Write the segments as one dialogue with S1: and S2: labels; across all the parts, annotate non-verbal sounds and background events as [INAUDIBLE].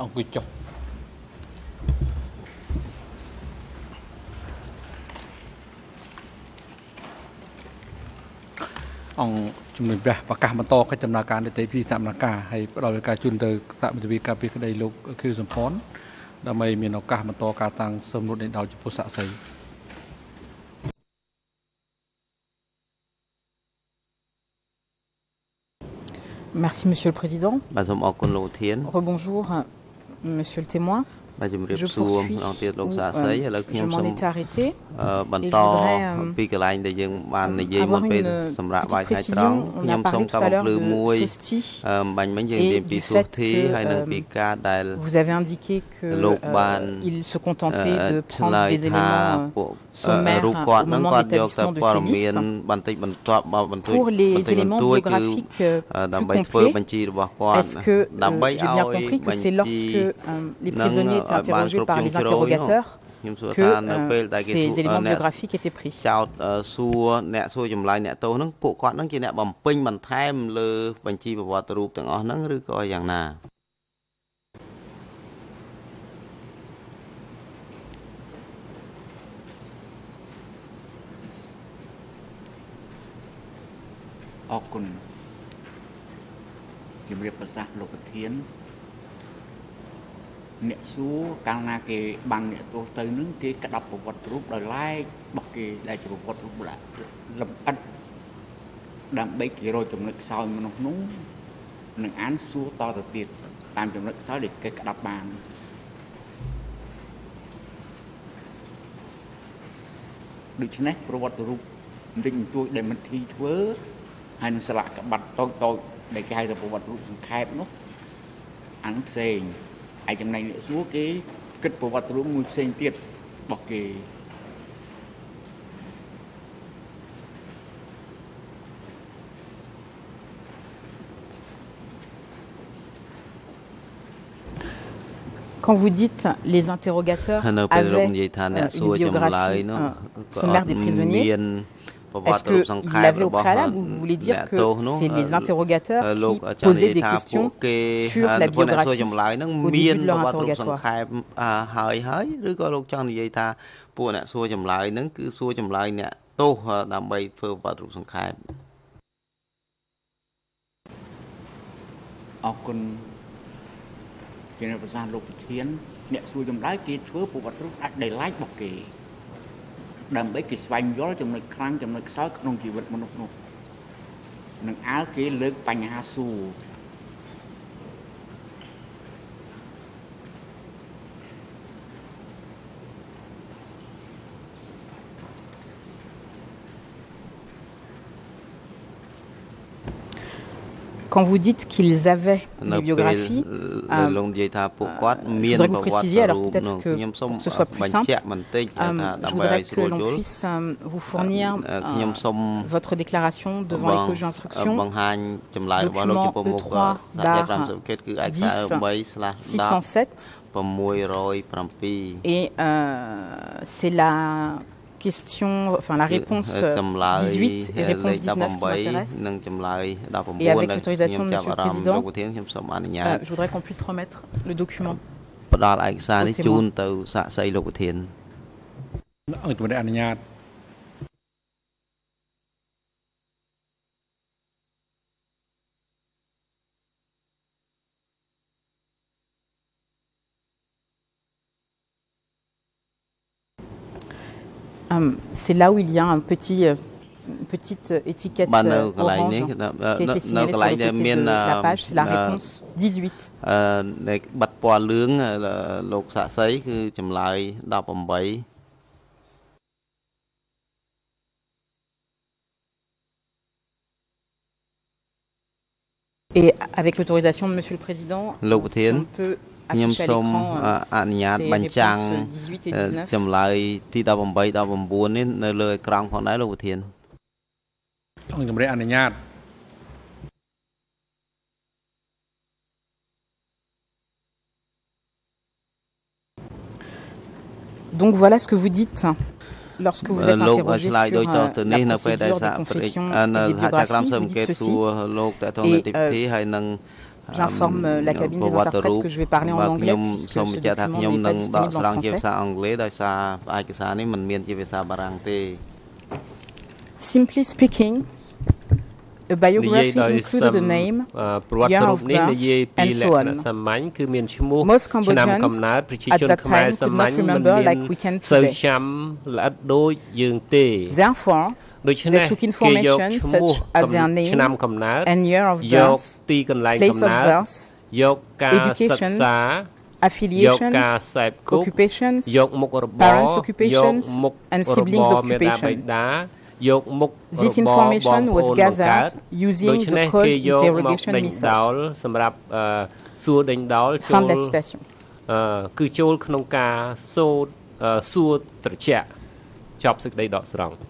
S1: អង្គុយចុះអង្គជំនុំព្រះប្រកាសបន្តកិច្ចដំណើរការនីតិវិធីសកម្មភាពហើយផ្ដល់ការជូនទៅសហមិត្តវិការពីក្តីលោកខៀវសំផនដើម្បីមានឱកាសបន្តការតាំងសំណុតនៃដល់ចំពោះសាក់សី
S2: Merci, Monsieur le Président. Rebonjour, Monsieur le témoin. Je poursuis
S3: ou,
S2: euh, je m'en étais arrêté et je voudrais euh,
S3: euh, euh
S2: avoir une petite précision. On a parlé tout à l'heure de
S3: Festi
S2: et du fait que euh, vous avez indiqué
S3: qu'il
S2: euh, se contentait de prendre des éléments sommaires au moment d'établissement de ces listes pour les éléments biographiques plus complets. Est-ce que j'ai bien compris que c'est lorsque les prisonniers étaient
S3: ឲ្យបាន
S2: interrogés
S3: គ្រប់
S2: par
S3: ជ្រុង
S2: les
S3: ជ្រោយនោះ
S2: interrogateurs
S3: ខ្ញុំសួរ
S2: que
S3: ថានៅ
S2: euh,
S3: ពេលដែលគេសួ
S2: ces
S3: រ
S2: éléments
S3: អ្នក
S2: biographiques étaient pris
S3: ចោតអឺសួរអ្នកសួរចម្លើយអ្នកទោសហ្នឹងពួកគាត់ហ្នឹងជាអ្នកបំពេញបន្ថែមលើបញ្ជីប្រវត្តិរូបទាំងអស់ហ្នឹងឬក៏យ៉ាងណា
S1: អរគុណជំរាបប្រសាសន៍លោកប្រធាន អ្នកសួរកាលណាគេបាំងអ្នកទោសទៅនឹងគេក្តាប់ប្រវត្តិរូបដោយឡែករបស់គេដែលជាប្រវត្តិរូបលម្អិតដើម្បីគេរកចំណុចខ្សោយមនុស្សនោះនឹងអានសួរតទៅទៀតតាមចំណុចខ្សោយដែលគេក្តាប់បានដូច្នេះប្រវត្តិរូបបន្តិចបន្តួចដែលមិនធីធ្វើហើយនឹងស្លាកក្បាត់តូចតូចៗដែលគេហៅថាប្រវត្តិរូបសង្ខេបនោះអានឹងផ្សេង ឯចំណែកអ្នកសួរគេគិតប្រវត្តិរូបមួយផ្សេងទៀតរបស់គេ
S2: Quand vous dites les interrogateurs
S3: ហើយនៅពេលលោក
S2: avaient
S3: និយាយថាអ្នក
S2: euh,
S3: សួរ
S2: une
S3: ចម្លើយ
S2: biographie
S3: នោះ
S2: euh,
S3: ក៏
S2: sommaire des
S3: អត់
S2: prisonniers,
S3: មានប្រវ
S2: est-ce
S3: ត្តិរូបសង្ខេ
S2: qu'il
S3: ប
S2: l'avait
S3: រ
S2: au
S3: របស់
S2: préalable ou vous voulez
S3: អ្នក
S2: dire que
S3: ទោសនោះ
S2: c'est les
S3: អឺ
S2: interrogateurs
S3: លោក
S2: qui
S3: ចង់និ
S2: posaient
S3: យាយ
S2: des
S3: ថាពួក
S2: questions
S3: គេ
S2: sur
S3: អឺ
S2: la
S3: ពួកអ្នកសួរ
S2: biographie
S3: ចម្លើយហ្នឹង
S2: au
S3: មាន
S2: début de
S3: ប្រ
S2: leur
S3: វត្តិរូបសង្ interrogatoire ខេបអឺហើយហើយឬក៏លោកចង់និយាយថាពួកអ្នកសួរចម្លើយហ្នឹងគឺសួរចម្លើយអ្នកទោសអឺដើម្បីធ្វើប្រវត្តិរូបសង្ខេប
S1: អរគុណជាអ្នកប្រសាសន៍លោកប្រធាន អ្នកសួរចម្លើយគេធ្វើប្រវត្តិរូបអាចដែលឡែករបស់គេ ដើម្បីគេស្វែងយល់ចំណុចខ្លាំងចំណុចខ្សោយក្នុងជីវិតមនុស្សនោះនឹងអើគេលើកបញ្ហាសួរ
S2: Quand vous dites qu'ils avaient des biographies, euh, euh, je voudrais
S3: que
S2: vous alors peut-être que, ce soit plus simple, euh, je voudrais que l'on puisse vous fournir votre déclaration devant les juges d'instruction, document
S3: E3 10
S2: 607, et c'est la question, enfin la réponse euh, 18 et réponse 19 qui Et avec l'autorisation de M. le Président, euh, je voudrais qu'on puisse remettre le document au. Euh, c'est là où il y a un petit euh, petite étiquette euh, orange qui a été sur le côté de la page, c'est la réponse 18. Et avec l'autorisation de Monsieur le Président, on peut
S3: ខ្ញុំ
S2: afficher à
S3: សូម
S2: l'écran
S3: អ
S2: euh,
S3: អនុញ្ញាត
S2: ces
S3: បញ្ចាំង
S2: réponses 18 et
S3: អឺ
S2: 19.
S3: ចម្លើយទី18 19នេះនៅលើអេក្រង់ផងដែរលោកប្រធាន
S1: អង្គជំរាបអនុញ្ញាត
S2: Donc voilà ce que vous dites lorsque vous êtes
S3: លោក
S2: interrogé
S3: ឆ្លើយ
S2: sur
S3: ដូចត
S2: euh,
S3: ទៅនេះ
S2: la
S3: នៅពេលដែល
S2: procédure
S3: សហ
S2: de
S3: ប្រតិ
S2: confession
S3: អឺនៅ
S2: et des
S3: សហការក្រម
S2: biographies.
S3: សើម
S2: Vous
S3: គេ
S2: dites
S3: សួ
S2: ceci.
S3: រលោកតទៅ
S2: Et,
S3: នីតិវិធី
S2: euh,
S3: ហើយនឹង
S2: J'informe euh, la cabine des interprètes que je vais parler en anglais. Simply speaking, a biography included a name, year of birth, and so on. Most Cambodians at that time could not remember like we can today. Therefore,
S4: ដូច្ they នេះ
S2: took
S4: គេយក
S2: information
S4: ឈ្មោះ
S2: such as their
S4: ឆ្នាំ
S2: name
S4: កំណើត
S2: and year of
S4: យក
S2: birth,
S4: ទីកន្លែងកំ
S2: place of
S4: ណើត
S2: birth,
S4: យកការសិ
S2: education,
S4: ក្សាយក
S2: affiliation,
S4: ការសេពគុក
S2: occupations,
S4: យកមុខរបរ
S2: parents'
S4: យក
S2: occupations,
S4: មុខ
S2: and
S4: រ
S2: siblings'
S4: បរមេដាបៃ
S2: occupation.
S4: តាយកមុខ
S2: This
S4: របរបង
S2: information
S4: ប្អូ
S2: was
S4: នបង្កើត
S2: gathered
S4: ដូ
S2: using
S4: ច្នេះ
S2: the cold
S4: គេយកមក
S2: interrogation
S4: ដេញដោ
S2: method.
S4: លសម្រាប់អឺសួរដេញដោលចូល
S2: Fin de la citation.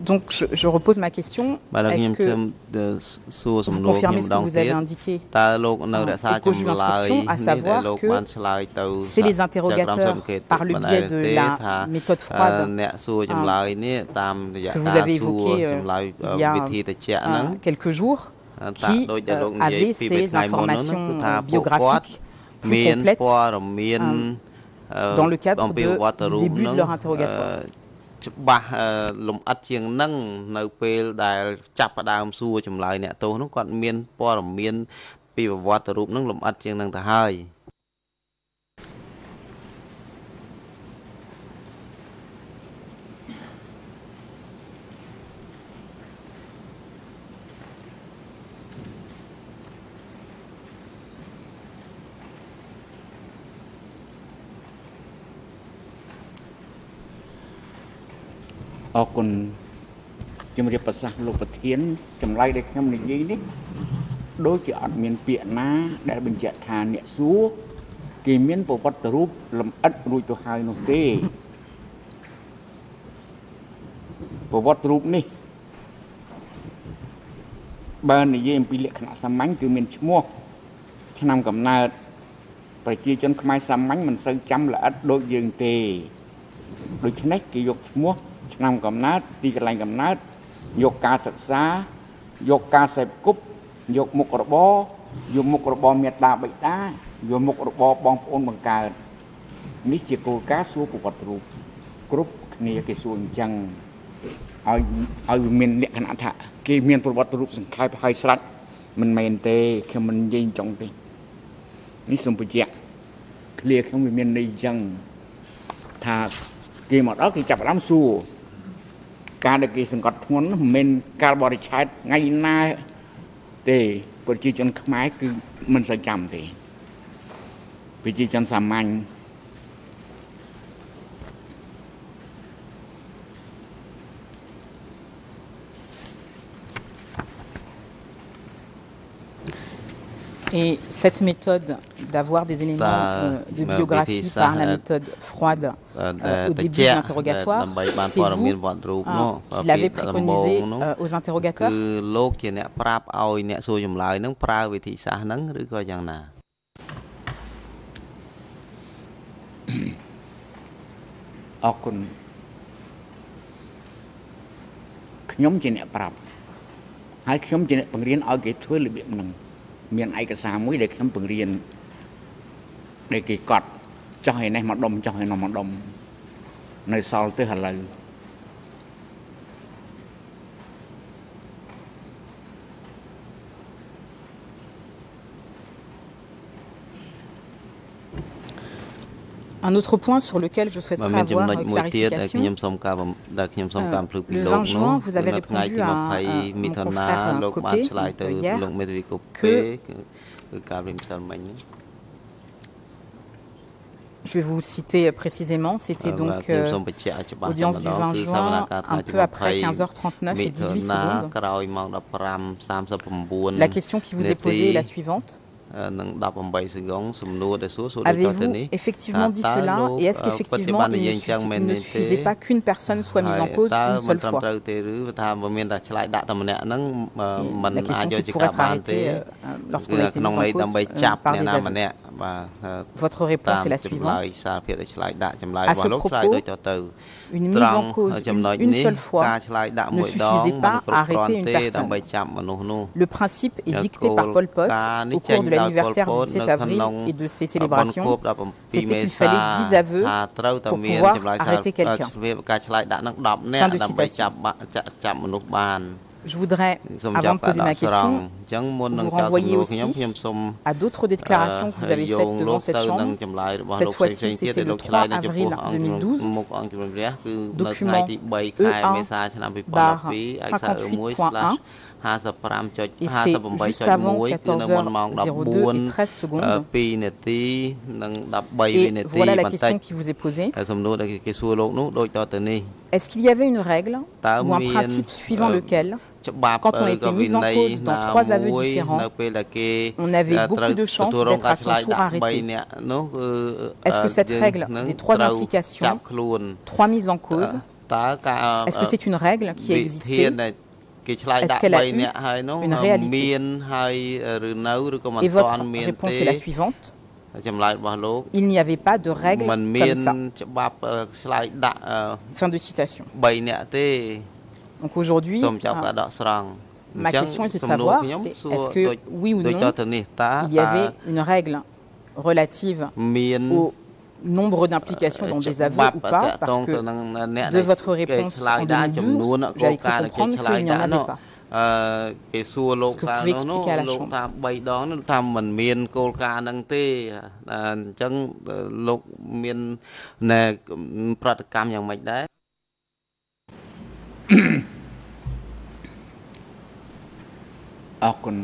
S2: Donc je, repose ma question. Est-ce que vous confirmez ce que vous avez indiqué au cours à savoir que c'est les interrogateurs par le biais de la méthode froide.
S3: Ah.
S2: Que vous avez évoquée euh, il y a quelques jours qui euh, ces informations biographiques plus complètes
S3: euh,
S2: dans le cadre du début de leur interrogatoire.
S3: អឺច្បាស់អឺលំអិតជាងហ្នឹងនៅពេលដែលចាប់ផ្ដើមសួរចម្លើយអ្នកទោសហ្នឹងគាត់មានព័ត៌មានពីប្រវត្តិរូបហ្នឹងលំអិតជាងហ្នឹងទៅហើយ
S1: អរគុណជំរាបប្រសាសន៍លោកប្រធានចម្លើយដែលខ្ញុំនិយាយនេះដូចជាអត់មានពាក្យណា ដែលបញ្ជាក់ថាអ្នកសួរគេមានប្រវត្តិរូបលម្អិតរួចទៅហើយនោះទេប្រវត្តិរូបនេះបើនិយាយអំពីលក្ខណៈសាមញ្ញគឺមានឈ្មោះឆ្នាំកំណើតប្រជាជនខ្មែរសាមញ្ញមិនសូវចាំល្អិតដូចយើងទេដូច្នេះគេយកឈ្មោះ ឆ្នាំកំណើតទីកន្លែងកំណើតយកការសិក្សាយកការសេពគប់យកមុខរបរយកមុខរបរមេត្តាបិតាយកមុខរបរបងប្អូនបង្កើតនេះជាគោលការណ៍សួរប្រវត្តិរូបគ្រប់គ្នាគេសួរអញ្ចឹងឲ្យឲ្យវាមានលក្ខណៈថាគេមានប្រវត្តិរូបសង្ខេបហើយស្រេចមិនមែនទេខ្ញុំមិននិយាយអញ្ចឹងទេនេះសូមបញ្ជាក់ឃ្លាខ្ញុំវាមានន័យអញ្ចឹងថាគេមកដល់គេចាប់ផ្ដើមសួរ ការដែលគេសង្កត់ធ្ងន់នោះមិនមែនការបរិច្ឆេទថ្ងៃណាទេប្រជាជនខ្មែរគឺមិនសូវចាំទេប្រជាជនសាមញ្ញ
S2: Et cette méthode d'avoir des éléments euh, de biographie par la méthode froide euh, au début de l'interrogatoire, c'est vous hein, qui préconisé euh, aux interrogateurs. [COUGHS]
S3: ម្លើយហ្នឹងប្រើវិធីសាស្ត្រហ្នឹងឬក៏យ៉ាងណា
S1: អរគុណខ្ញុំជាអ្នកប្រាប់ហើយខ្ញុំជាអ្នកបង្រៀនឲ្យគេធ្វើរបៀបហ្នឹងមានឯកសារមួយដែលខ្ញុំបង្រៀនដែលគេកត់ចោះឯនេះមកដុំចោះឯនោះមកដុំនៅសល់ទៅឥឡូវ
S2: Un autre point sur lequel je souhaiterais avoir clarification.
S3: Euh,
S2: le 20 juin, vous avez répondu à,
S3: à,
S2: mon confrère Copé je vais vous citer précisément, c'était donc euh, audience du 20 juin, un peu après 15h39 et 18 secondes. La question qui vous est posée est la suivante.
S3: នឹង18សេកុងសំណួរដែលសួរសួរដូចតទៅ
S2: Avez-vous
S3: នេះ
S2: effectivement dit
S3: Ah,
S2: cela
S3: talo,
S2: et est-ce
S3: euh,
S2: qu'effectivement il ne,
S3: Patibanda
S2: suffi-
S3: Yang
S2: il ne
S3: Chang
S2: suffisait
S3: Menete.
S2: pas qu'une personne soit mise en
S3: ហើយ
S2: cause
S3: តើ
S2: une
S3: មិន
S2: seule
S3: ត្រឹម
S2: fois
S3: ត្រូវទេឬថាបើមានតែឆ្លើយដាក់តែម្នាក់ហ្នឹងអឺ
S2: Et
S3: มัน
S2: La
S3: អាច
S2: question
S3: យក
S2: c'est
S3: ជា
S2: pour
S3: ការ
S2: être
S3: បានទេ
S2: arrêté euh,
S3: គឺ
S2: lorsqu'on a été
S3: ក្នុង
S2: mis
S3: ន័យ
S2: en
S3: ដើម្បី
S2: cause
S3: ចាប់
S2: euh, par
S3: អ្នក
S2: des
S3: ណា
S2: aveux.
S3: ម្នាក់បាទ
S2: Votre
S3: តា
S2: réponse
S3: ម
S2: est la
S3: ចម្លើយ
S2: suivante.
S3: សារភាពដែលឆ្លើយដាក់ចម្លើយ
S2: À
S3: របស់
S2: ce
S3: លោកឆ្លើយ
S2: propos,
S3: ដូចតទៅ
S2: une mise en cause une seule fois ne suffisait pas à arrêter une personne. Le principe est dicté par Pol Pot au cours de l'anniversaire du 17 avril et de ses célébrations.
S3: C'était
S2: qu'il fallait 10 aveux pour pouvoir arrêter quelqu'un. Fin de citation. Je voudrais, avant de poser ma question, vous renvoyer aussi à d'autres déclarations que vous avez faites devant cette Chambre. Cette fois-ci, c'était le 3 avril 2012, document
S3: E1-58.1,
S2: et c'est juste avant 14h02 et 13 secondes. Et voilà la question qui vous est posée. Est-ce qu'il y avait une règle ou un principe suivant lequel quand on était mis en cause dans trois aveux différents, on avait beaucoup de chances d'être à son tour arrêté. Est-ce que cette règle des trois implications, trois mises en cause, est-ce que c'est une règle qui a existé est-ce qu'elle a eu une réalité Et votre réponse est la suivante. Il n'y avait pas de règle comme ça. Fin de citation.
S3: 3នាក់ទេ
S2: Donc aujourd'hui,
S3: សូមចាប់ការ
S2: ah,
S3: ដកស្រង់
S2: ma
S3: អញ្ចឹង
S2: question est de
S3: សំណួរ
S2: savoir
S3: ខ្ញុំ
S2: c'est
S3: សួរ
S2: est-ce que
S3: ដូច
S2: oui ou
S3: ដូចត
S2: non
S3: ទៅនេះតើ
S2: il y avait une règle relative
S3: មាន
S2: au nombre d'implications dans des aveux
S3: ច្បាប់
S2: ou
S3: តា
S2: pas
S3: ក់ទ
S2: Parce
S3: ងទៅ
S2: que
S3: នឹងអ្នក
S2: de
S3: ដែល
S2: votre
S3: គេ
S2: réponse
S3: ឆ្លើយ
S2: en
S3: ដាក់ចំនួន
S2: 2012,
S3: គោល
S2: j'avais
S3: ការ
S2: cru
S3: ណ៍ដែលគេ
S2: comprendre
S3: ឆ្លើយ
S2: qu'il n'y en
S3: ដាក់
S2: avait
S3: នោះ
S2: pas.
S3: អឺគេសួរលោក
S2: Est-ce que
S3: ថា
S2: vous pouvez
S3: នោះ
S2: expliquer à la
S3: លោក
S2: chambre
S3: ថា3ដងនោះថាมันមានគោលការណ៍ហ្នឹងទេអញ្ចឹងលោកមានណែប្រតិកម្មយ៉ាងម៉េចដែរ [CLEARS THROAT]
S1: អរគុណ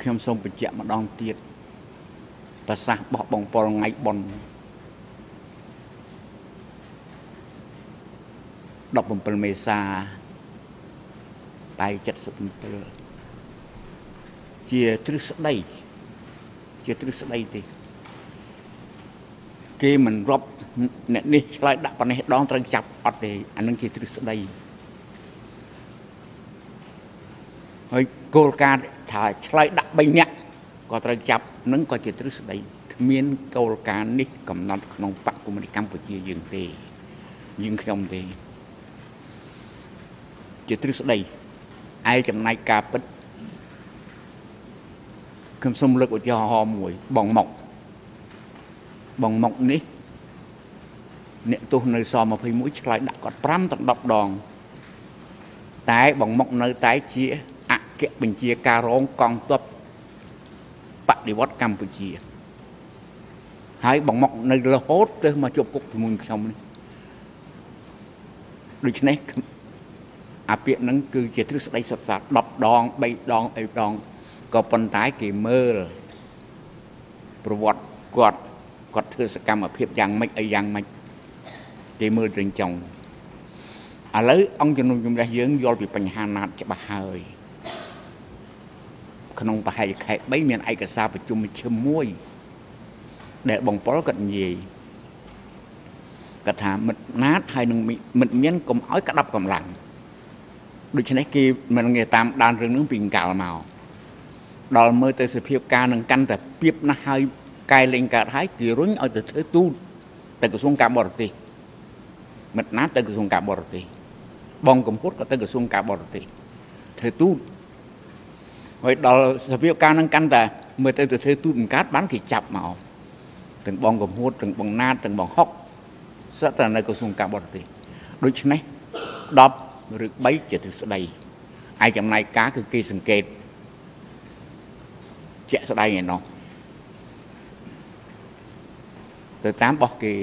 S1: ខ្ញុំសូមបញ្ជាក់ម្ដងទៀតប្រសាសន៍បោះបងពលថ្ងៃប៉ុន17មេសាតែ77ជាទ្រឹស្ដីជាទ្រឹស្ដីទេគេមិនរាប់អ្នកនេះឆ្លើយដាក់ប៉ុណ្ណេះដងត្រូវចាប់អត់ទេអានឹងជាទ្រឹស្ដី ហើយគោលការណ៍ថាឆ្លើយដាក់3នាក់ក៏ត្រូវចាប់នឹងក៏ជាទ្រឹស្ដីគ្មានគោលការណ៍នេះកំណត់ក្នុងបកគមនីកម្ពុជាយើងទេយើងខ្ញុំទេជាទ្រឹស្ដីឯចំណែកការពិតខ្ញុំសូមលើកឧទាហរណ៍មួយបងមុកបងមុកនេះអ្នកទោសនៅស21ឆ្លើយដាក់គាត់5ដល់10ដងតែបងមុកនៅតែជាអ គ្គបញ្ជាការរងកងទ័ពបដិវត្តកម្ពុជា ហើយបងមុកនៅរហូតទៅមកជាប់គុកជាមួយខ្ញុំនេះដូច្នេះអាពាក្យហ្នឹងគឺជាទ្រឹស្ដីសុទ្ធសាធ10ដង3ដងអីដងក៏ប៉ុន្តែគេមើលប្រវត្តិគាត់គាត់ធ្វើសកម្មភាពយ៉ាងម៉េចអីយ៉ាងម៉េចគេមើលទៅចុងឥឡូវអង្គជំនុំជម្រះយើងយល់ពីបញ្ហាណាតច្បាស់ហើយ ក្នុងប្រហែលខែ3មានឯកសារប្រជុំឈឹមមួយ ដែលបងប៉ុលគាត់និយាយគាត់ថាមិត្តណាតហើយនឹងមិត្តមានកុំឲ្យក្តាប់កម្លាំងដូច្នេះគេមិនងាយតាមដានរឿងនឹងពីកាលមកដល់មើលទៅសភាពការនឹងកាន់តែពីបណាស់ហើយកែលេងកើតហើយគេរុញឲ្យទៅធ្វើទូតទៅក្រសួងការបរទេសមិត្តណាតទៅក្រសួងការបរទេសបងកម្ពុជាក៏ទៅក្រសួងការបរទេសធ្វើទូត ហើយដល់សភាពការនឹងកាន់តែមើលទៅទៅធ្វើទូតមិនកើតបានគេចាប់មកទាំងបងកម្ពុជាទាំងបងណាតទាំងបងហុកសិតតែនៅក្រសួងការបរទេសដូច្នេះ10ឬ3ជាទ្រឹស្ដីឯចំណាយការគឺគេសង្កេតជាក់ស្ដែងឯណោះទៅតាមរបស់គេ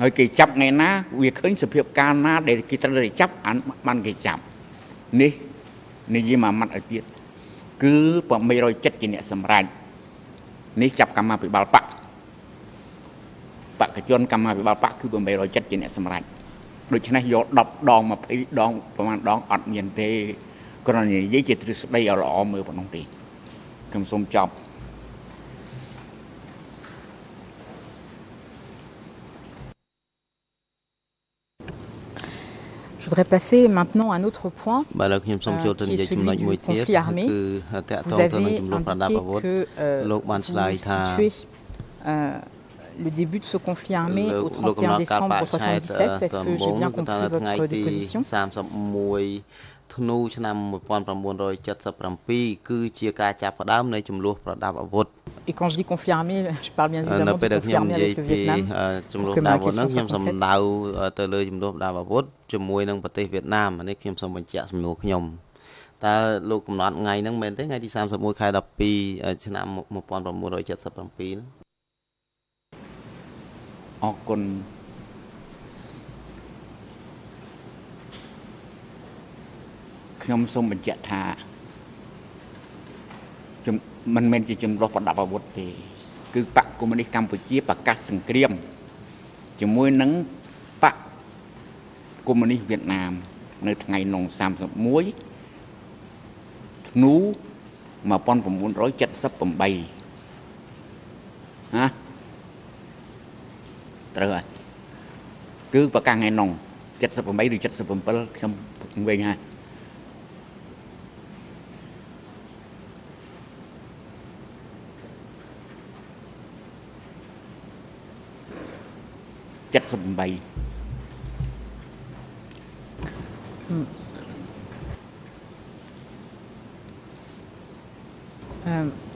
S1: ហើយគេចាប់ថ្ងៃណា វាឃើញសភាពការណាដែលគេត្រូវតែចាប់អានបានគេចាប់នេះ និយាយមួយម៉ាត់ឲ្យទៀតគឺ807ជាអ្នកសម្រេចនេះចាប់កម្មាភិបាលបកបកជនកម្មាភិបាលបកគឺ807ជាអ្នកសម្រេចដូច្នេះយក10ដង20ដងប្រហែលដងអត់មានទេគ្រាន់តែនិយាយជាទ្រឹស្ដីឲ្យល្អមើលប៉ុណ្ណោះទេខ្ញុំសូមចប់
S2: Je voudrais passer maintenant à un autre point
S3: បាទឥឡូវខ្ញុំសូមចូលទៅនិយាយចំណុចមួយទៀតគឺតកត
S2: Vous
S3: ងទៅនឹង
S2: avez
S3: ចំនួនប្រដាប់អាវុធ
S2: indiqué que euh,
S3: Lok Ban
S2: vous
S3: Slai tha-
S2: situez euh, le début de ce conflit armé au 31 décembre 77. Est-ce que j'ai bien compris votre déposition
S3: 31ធ្នូឆ្នាំ1977គឺជាការចាប់ផ្ដើមនៃចំនួនប្រដាប់អាវុធ
S2: Et quand je dis conflit armé, je parle bien
S3: នៅ
S2: évidemment
S3: ពេល
S2: du
S3: ដែល
S2: conflit
S3: ខ្ញុំ
S2: armé
S3: និយាយ
S2: avec le
S3: ពី
S2: Vietnam.
S3: ចំនួន
S2: Pour que
S3: ប្រដា
S2: ma
S3: ប់អាវុធហ្នឹង
S2: question
S3: ខ្ញុំ
S2: soit
S3: សំ
S2: complète.
S3: ដៅទៅលើចំនួនប្រដាប់អាវុធជាមួយនឹងប្រទេសវៀតណាមអានេះខ្ញុំសូមបញ្ជាក់សំណួរខ្ញុំតើលោកកំណត់ថ្ងៃហ្នឹងមែនទេថ្ងៃទី31ខែ12ឆ្នាំ1977ហ្នឹង
S1: អរគុណខ្ញុំសូមបញ្ជាក់ថាជំ មិនមែនជាចំនួនប្រដាប់អាវុធទេ គឺបកកុម្មុយនីសកម្ពុជាប្រកាសសង្គ្រាមជាមួយនឹងបកកុម្មុយនីសវៀតណាម នៅថ្ងៃក្នុង31ធ្នូ1978ណាត្រូវហើយគឺប្រកាសថ្ងៃក្នុង78ឬ77ខ្ញុំវិញហើយ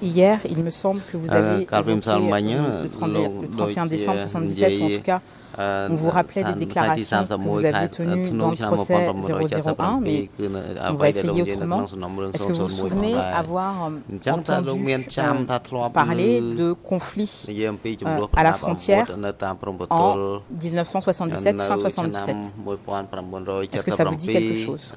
S2: Hier, il me semble que vous
S3: euh,
S2: avez euh, le, 30, le, 31 décembre
S3: euh,
S2: 77, ou en tout cas on vous rappelait des déclarations que vous aviez tenues dans le procès 001, mais on va essayer autrement. Est-ce que vous vous souvenez avoir entendu parler de conflits à la frontière en 1977, fin 77 Est-ce que ça vous dit quelque chose?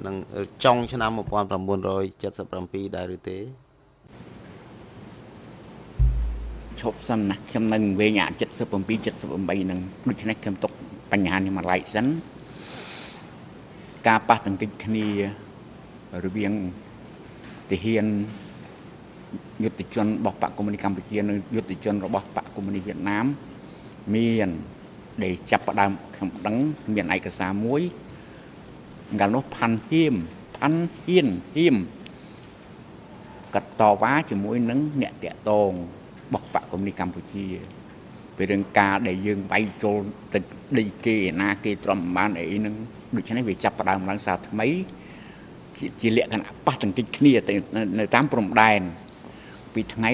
S1: ឈប់សិនណាខ្ញុំនៅវែងអា77 78ហ្នឹងដូច្នេះខ្ញុំຕົកបញ្ហានេះមកឡែកសិនការប៉ះទង្គិចគ្នារវាងទាហានយុទ្ធជនរបស់បកកុម្មុយនីសកម្ពុជានិងយុទ្ធជនរបស់បកកុម្មុយនីសវៀតណាមមានដែលចាប់ផ្ដើមខ្ញុំដឹងមានឯកសារមួយកាលនោះផាន់ហៀមផាន់ហ៊ានហៀមកាត់តវ៉ាជាមួយនឹងអ្នកតាក់តង របស់បកកុម្មុយនីសកម្ពុជាពីរឿងការដែលយើងវាយចូលទឹកដីគេឯណាគេទ្រាំបានអីហ្នឹងដូច្នេះវាចាប់ផ្ដើមឡើងសារថ្មីជាជាលក្ខណៈប៉ះទង្គិចគ្នាទៅនៅនៅតាមព្រំដែនពីថ្ងៃ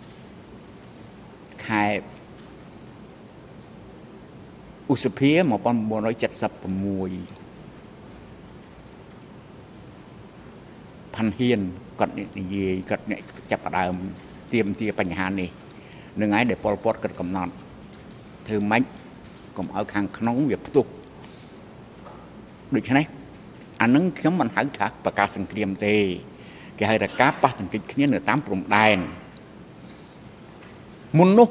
S1: 15ខែឧសភា1976ផាន់ហ៊ានគាត់និយាយគាត់អ្នកចាប់ផ្ដើម ទៀមទាបញ្ហានេះនឹងហើយដែលប៉ុលពតគាត់កំណត់ធ្វើម៉េចកុំឲ្យខាងក្នុងវាផ្ទុះដូច្នេះអានឹងខ្ញុំមិនហៅថាប្រកាសសង្គ្រាមទេគេហៅថាការប៉ះទង្គិចគ្នានៅតាមព្រំដែនមុននោះ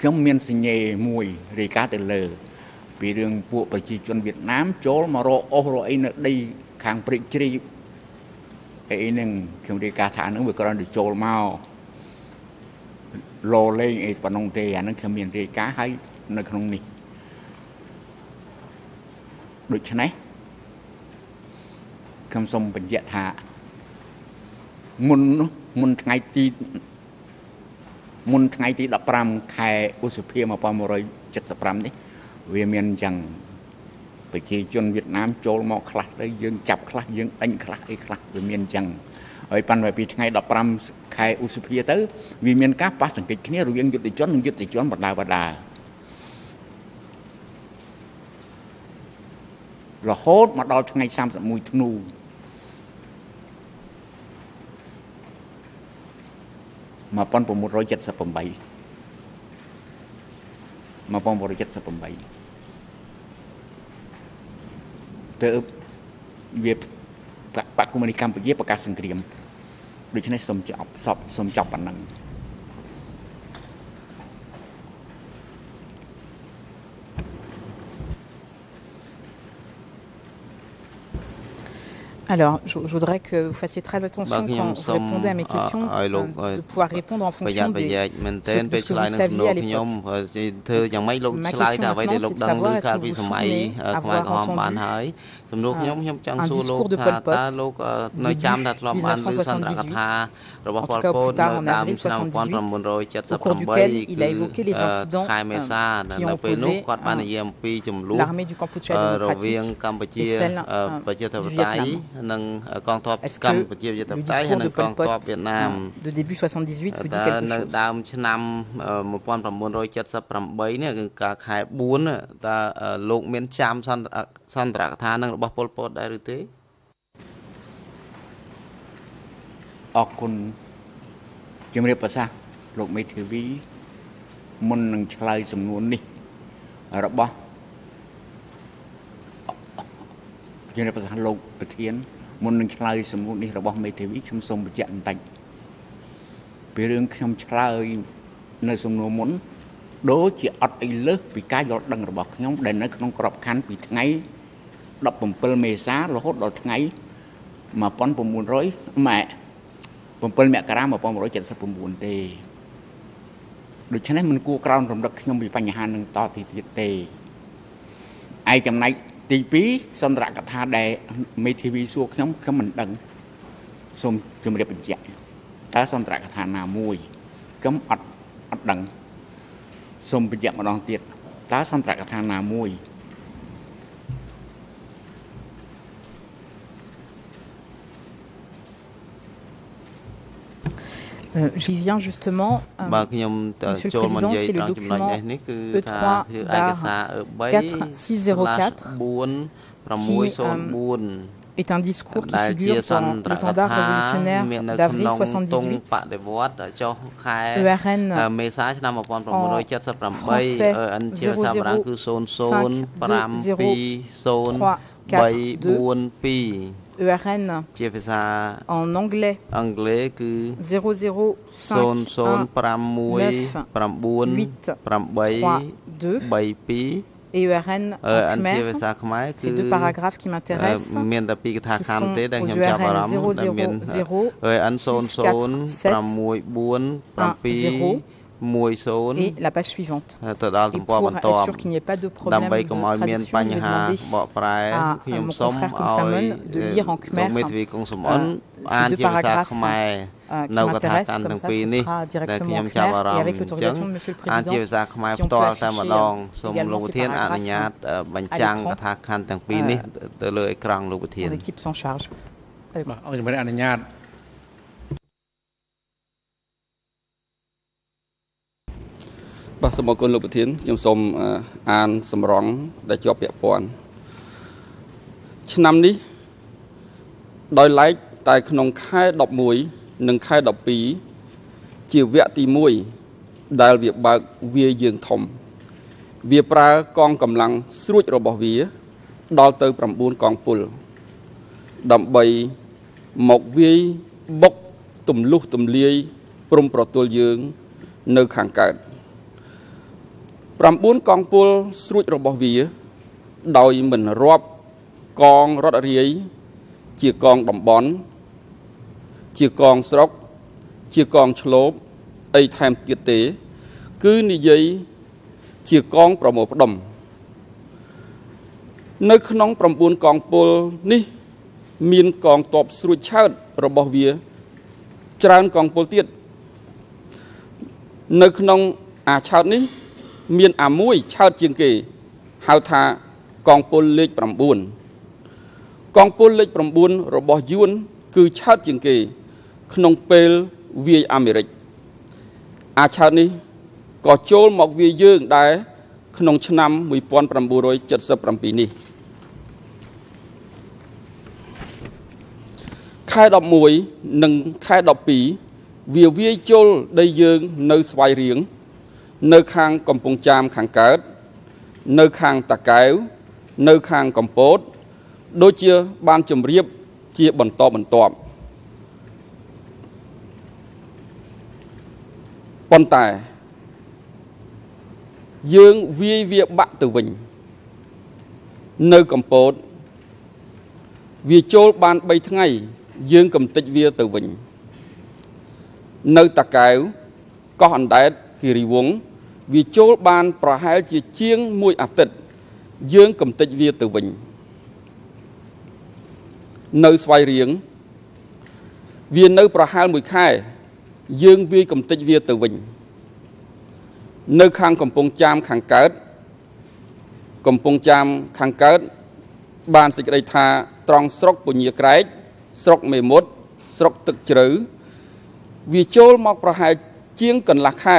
S1: ខ្ញុំមានសញ្ញេមួយរាយការណ៍ទៅលើ ពីរឿងពួកប្រជាជនវៀតណាមចូលមករកអស់រកអីនៅដីខាងព្រែកជ្រីអីហ្នឹងខ្ញុំរាយការណ៍ថាហ្នឹងវាគ្រាន់តែចូលមក លោលេងអីប៉ុណ្ណឹងទេអាហ្នឹងខ្ញុំមានរាយការណ៍ឲ្យនៅក្នុងនេះដូច្នេះខ្ញុំសូមបញ្ជាក់ថាមុននោះមុនថ្ងៃទីមុនថ្ងៃទី15ខែឧសភា1975នេះវាមានអញ្ចឹងប្រជាជនវៀតណាមចូលមកខ្លះទៅយើងចាប់ខ្លះយើងដេញខ្លះអីខ្លះវាមានអញ្ចឹង ហើយប៉ុន្តែពីថ្ងៃ15ខែឧសភាទៅវាមានការប៉ះទង្គិចគ្នារវាងយុទ្ធជននិងយុទ្ធជនបដាបដារហូតមកដល់ថ្ងៃ31ធ្នូ1978 1978ទៅវា បកបកកុម្មុយនីសកម្ពុជាប្រកាសសង្គ្រាមដូច្នេះសូមចប់សពសូមចប់ប៉ុណ្ណឹង
S2: Alors, je, je, voudrais que vous fassiez très attention quand vous répondez à mes questions, euh, de pouvoir répondre en fonction des, de, de ce que vous saviez à l'époque. Ma question maintenant, c'est de savoir est-ce que vous vous souvenez avoir entendu un discours de Pol Pot début 1978, en tout cas au plus tard en avril 1978, au cours duquel il a évoqué les incidents qui ont opposé l'armée du Kampuchea démocratique et celle du Vietnam.
S3: និងកងទ័ពកម្ពុជាយុទ្ធបតៃហើយនិងកងទ័ពវៀតណាម
S2: de début 78 vous dit quelque chose
S3: នៅដើមឆ្នាំ1978នេះគឺការខែ4តើលោកមានចាំសន្ទសន្ទរកថានឹងរបស់ពលពតដែរឬទេ
S1: អរគុណជំរាបប្រសាសន៍លោកមេធាវីមុននឹងឆ្លើយសំណួរនេះរបស់ជំរាបប្រសាសន៍លោកប្រធាន មុននឹងឆ្លើយសំណួរនេះរបស់មេធាវីខ្ញុំសូមបញ្ជាក់បន្តិចពីរឿងខ្ញុំឆ្លើយនៅសំណួរមុនដូចជាអត់អីលើសពីការយល់ដឹងរបស់ខ្ញុំដែលនៅក្នុងក្របខ័ណ្ឌពីថ្ងៃ17មេសារហូតដល់ថ្ងៃ1900ម៉ែ7មករា1979ទេដូច្នេះមិនគួរក្រោនរំលឹកខ្ញុំពីបញ្ហានឹងតទៅទៀតទេឯចំណែក ទី2សន្ទរកថាដែលមេធាវីសួរខ្ញុំខ្ញុំមិនដឹងសូមជម្រាបបញ្ជាក់តើសន្ទរកថាណាមួយខ្ញុំអត់អត់ដឹងសូមបញ្ជាក់ម្ដងទៀតតើសន្ទរកថាណាមួយ
S2: Euh, J'y viens justement. Euh, Monsieur le Président, c'est le document E3 4604 qui euh, est un discours qui figure dans l'étendard révolutionnaire d'avril 78 ERN en français 00520342 en anglais.
S3: Anglais 00 5 1 9 8
S2: 3 2 et ERN en Khmer. C'est deux paragraphes qui m'intéressent.
S3: Qui sont aux URN 000
S2: et la page suivante. Et pour être sûr qu'il n'y ait pas de problème de traduction, je vais demander à mon confrère Kong de lire en khmer ces deux paragraphes qui m'intéressent, comme ça ce sera directement en khmer et avec l'autorisation de Monsieur le Président, si on peut afficher également ces paragraphes mon équipe s'en charge.
S5: បាទ សូមអរគុណលោកប្រធានខ្ញុំសូមអានសម្រងដែលជាប់ពាក់ព័ន្ធឆ្នាំនេះដោយឡែកតែក្នុងខែ11និងខែ12ជាវគ្គទី1ដែលវាបើកវាយើងធំ វាប្រើកងកម្លាំងស្រួចរបស់វា ដល់ទៅ9កងពលដើម្បីមកវាយបុកទម្លុះទម្លាយព្រំប្រទល់យើង នៅខាងកើត 9កងពលស្រួចរបស់វា ដោយមិនរាប់កងរត់រាយជាកងតំបន់ជាកងស្រុក ជាកងឆ្លូបអីថែមទៀតទេ គឺនិយាយជាកងប្រមូលផ្ដុំនៅក្នុង9កងពលនេះ មានកងទ័ពស្រួចឆើតរបស់វា ច្រើនកងពលទៀតនៅក្នុងអាឆើតនេះ មានអាមួយឆើតជាងគេហៅថាកងពលលេខ9កងពលលេខ9របស់យួន គឺឆើតជាងគេ ក្នុងពេលវាយអាមេរិកអាឆើតនេះក៏ចូលមកវាយយើងដែរក្នុងឆ្នាំ1977នេះខែ11និងខែ12វាវាយចូលដីយើងនៅស្វាយរៀង នៅខាងកំពង់ចាមខាងកើត នៅខាងតាកែវនៅខាងកំពត ដូចជាបានជម្រាបជាបន្តបន្ទាប់ប៉ុន្តែយើងវាយវាបាក់ទៅវិញ នៅកំពត វាចូលបាន3ថ្ងៃ យើងកំតិចវាទៅវិញ នៅតាកែវកោះអណ្ដែតគិរីវង្ស វាចូលបានប្រហែលជាជាង1អាទិត្យយើងកំតិចវាទៅវិញនៅស្វាយរៀងវានៅប្រហែល1ខែ យើងវាយកំតិចវាទៅវិញ នៅខាងកំពង់ចាមខាងកើត កំពង់ចាមខាងកើត បានសេចក្តីថាត្រង់ស្រុកពញាក្រែកស្រុកមេមត់ស្រុកទឹកជ្រៅវាចូលមកប្រហែលជាងកន្លះខែ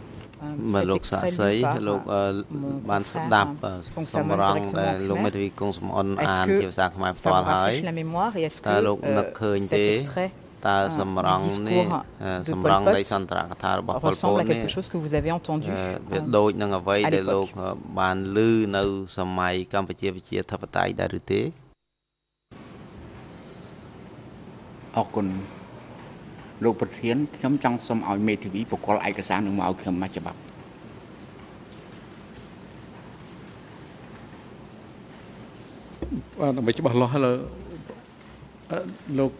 S3: បាទលោកសាក់សីលោកបានស្ដាប់សម្រងដែលលោកមេធាវីគង់សំអនអានជាភាសាខ្មែរផ្ទាល់ហើយតើលោកនឹកឃើញទេតើសម្រងនេះសម្រងនៃសន្ទរកថារបស់ប៉ុលពតនេះវាដូចនឹងអ្វីដែលលោកបានឮនៅសម័យកម្ពុជាប្រជាធិបតេយ្យដែរឬទេ
S1: អរគុណ លោកប្រធានខ្ញុំចង់សុំឲ្យមេធាវីបកលឯកសារនឹងមកឲ្យខ្ញុំមកច្បាប់
S5: បាទដើម្បីច្បាស់លាស់លើលោក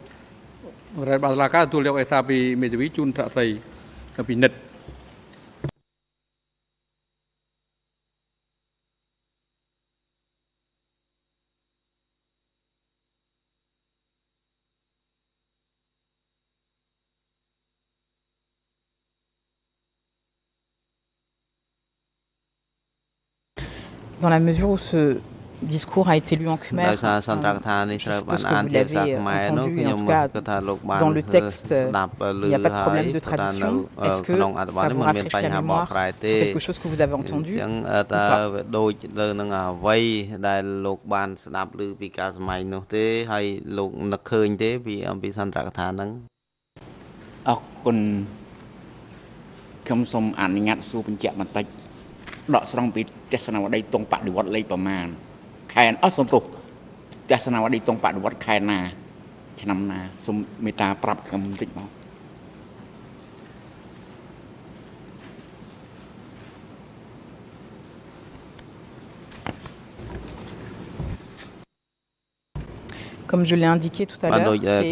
S5: រ៉ែបាឡាកាទទួលយកឯកសារពីមេធាវីជូនថ្នាក់តីពិនិត្ dans
S2: la mesure où ce discours a été lu en khmer. Euh, je suppose que vous l'avez entendu, en tout cas, dans le texte, il n'y a pas de problème de traduction. Est-ce que ça vous rafraîchit la mémoire sur quelque chose que vous avez entendu
S3: ដូចលើនឹងអ្វីដែលលោកបានស្ដាប់ឬពីការសម័យនោះទេហើយលោកនឹកឃើញទេពីអំពីសន្ទរកថាហ្នឹង
S1: អរគុណខ្ញុំសូមអនុញ្ញាតសួរបញ្ជាក់បន្តិចដកស្រង់ពី ទស្សនវដ្តីតុងបដិវត្តលេខប្រមាណខែអស់សំទុះទស្សនវដ្តីតុងបដិវត្តខែណា ឆ្នាំណាសូមមេត្តាប្រាប់ខ្ញុំបន្តិចមក
S2: Comme je l'ai indiqué tout à l'heure, c'est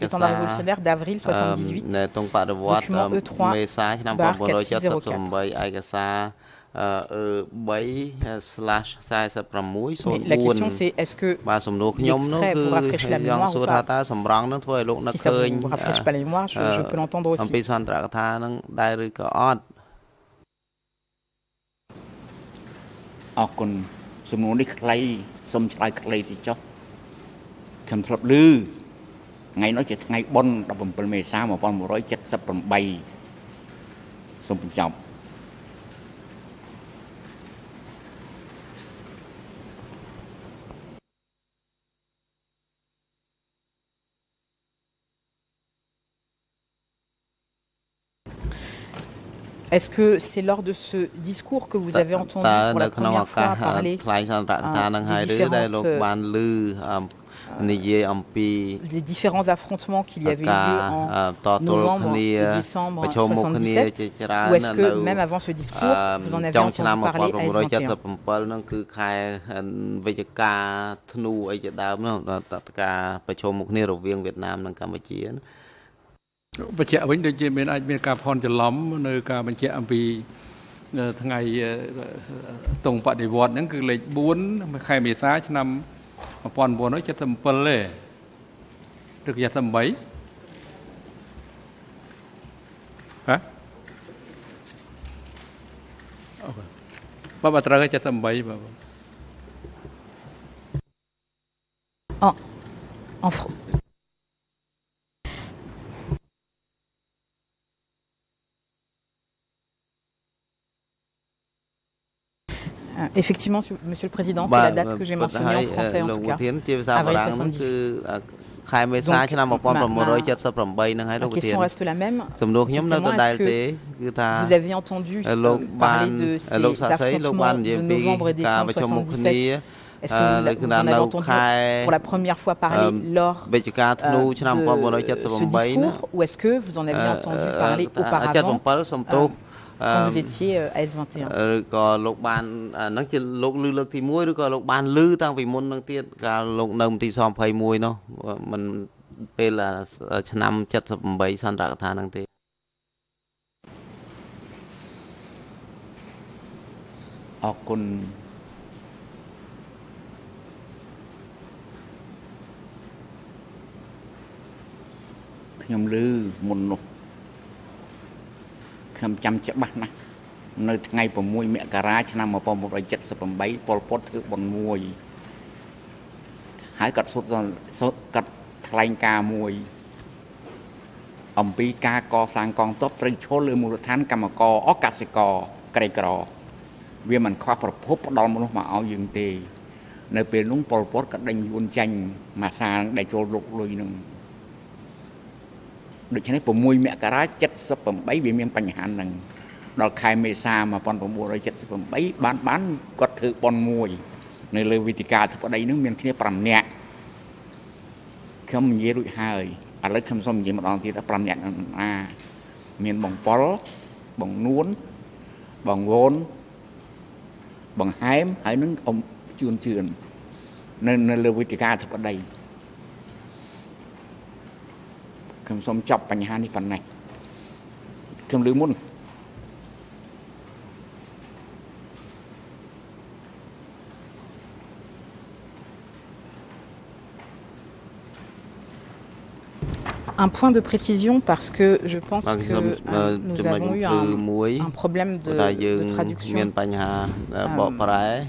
S2: l'étendard révolutionnaire d'avril 78, document E3 bar 4604. Mais la question c'est est-ce que l'extrait vous rafraîchit la mémoire ou pas Si ça ne vous rafraîchit pas la mémoire, je, je peux l'entendre aussi.
S1: អរគុណសំណួរនេះខ្លីសុំឆ្លើយខ្លីតិចចុះខ្ញុំធ្លាប់ឮថ្ងៃនោះជាថ្ងៃបុណ្យ17មេសា1978សូមបញ្ចប់
S2: Est-ce que c'est lors de ce discours que vous avez entendu pour la première fois parler des différents affrontements qu'il y avait eu en novembre et décembre 1977 Ou est-ce que même avant ce discours, vous en avez entendu parler à S21
S5: បញ្ជាក់វិញដូចជាមានអាចមានការផន់ច្រឡំនៅការបញ្ជាក់អំពីថ្ងៃតុងបដិវត្តហ្នឹងគឺលេខ4ខែមេសាឆ្នាំ1977ទេឬក៏78ហ៎អូបាទត្រូវ78បាទ
S2: En, en, Effectivement, Monsieur le Président, c'est la date que j'ai mentionnée en français en tout cas. Avril 78.
S3: ខែមេសាឆ្នាំ1978ហ្នឹងហើយលោកប្រធានសំណួរខ្ញុំនៅដដែលទេគឺថាលោកបានលោកសាស័យលោកបាននិយាយពីការប្រជុំមុខគ្នា
S2: Est-ce que vous, vous en avez entendu pour la première fois parler lors de ce discours ou est-ce que vous en aviez entendu parler auparavant quand Vous étiez à S21
S3: ឬក៏លោកបានហ្នឹងជាលោកលឺលើកទី1ឬក៏លោកបានលឺតាំងពីមុនហ្នឹងទៀតកាលលោកនៅមន្ទីរស21នោះมันពេលឆ្នាំ78សន្ទរកថាហ្នឹងទេ
S1: អរគុណខ្ញុំឮមុននោះ ខ្ញុំចាំច្បាស់ណាស់នៅថ្ងៃ6មករាឆ្នាំ1978ប៉ុលពតធ្វើបុណ្យមួយហើយគាត់សុទ្ធសុទ្ធគាត់ថ្លែងការមួយ អំពីការកសាងកងទ័ពត្រូវឈលលើមូលដ្ឋានកម្មករអកសិករក្រីក្រ វាមិនខ្វះប្រភពផ្ដល់មនុស្សមកឲ្យយើងទេ នៅពេលនោះប៉ុលពតក៏ដេញយួនចាញ់មួយសាងដែលចូលលុកលុយនឹង ដូច្នេះ6មករា78វាមានបញ្ហាហ្នឹងដល់ខែមេសា1978បានបានគាត់ធ្វើប៉ុនមួយ នៅលើវិធីការធិបតីនឹងមានគ្នា5នាក់ខ្ញុំនិយាយរួចហើយឥឡូវខ្ញុំសូមនិយាយម្ដងទៀតថា5នាក់ណាមានបងប៉ុលបងនួនបងវូនបងហែមហើយនឹងអ៊ំជួនជឿននៅនៅលើវិធីការធិបតី ខ្ញុំសូមចប់បញ្ហានេះប៉ុណ្ណេះខ្ញុំលើមុន
S2: Un point de précision parce que je pense que euh, nous avons eu un, un problème de, de traduction euh,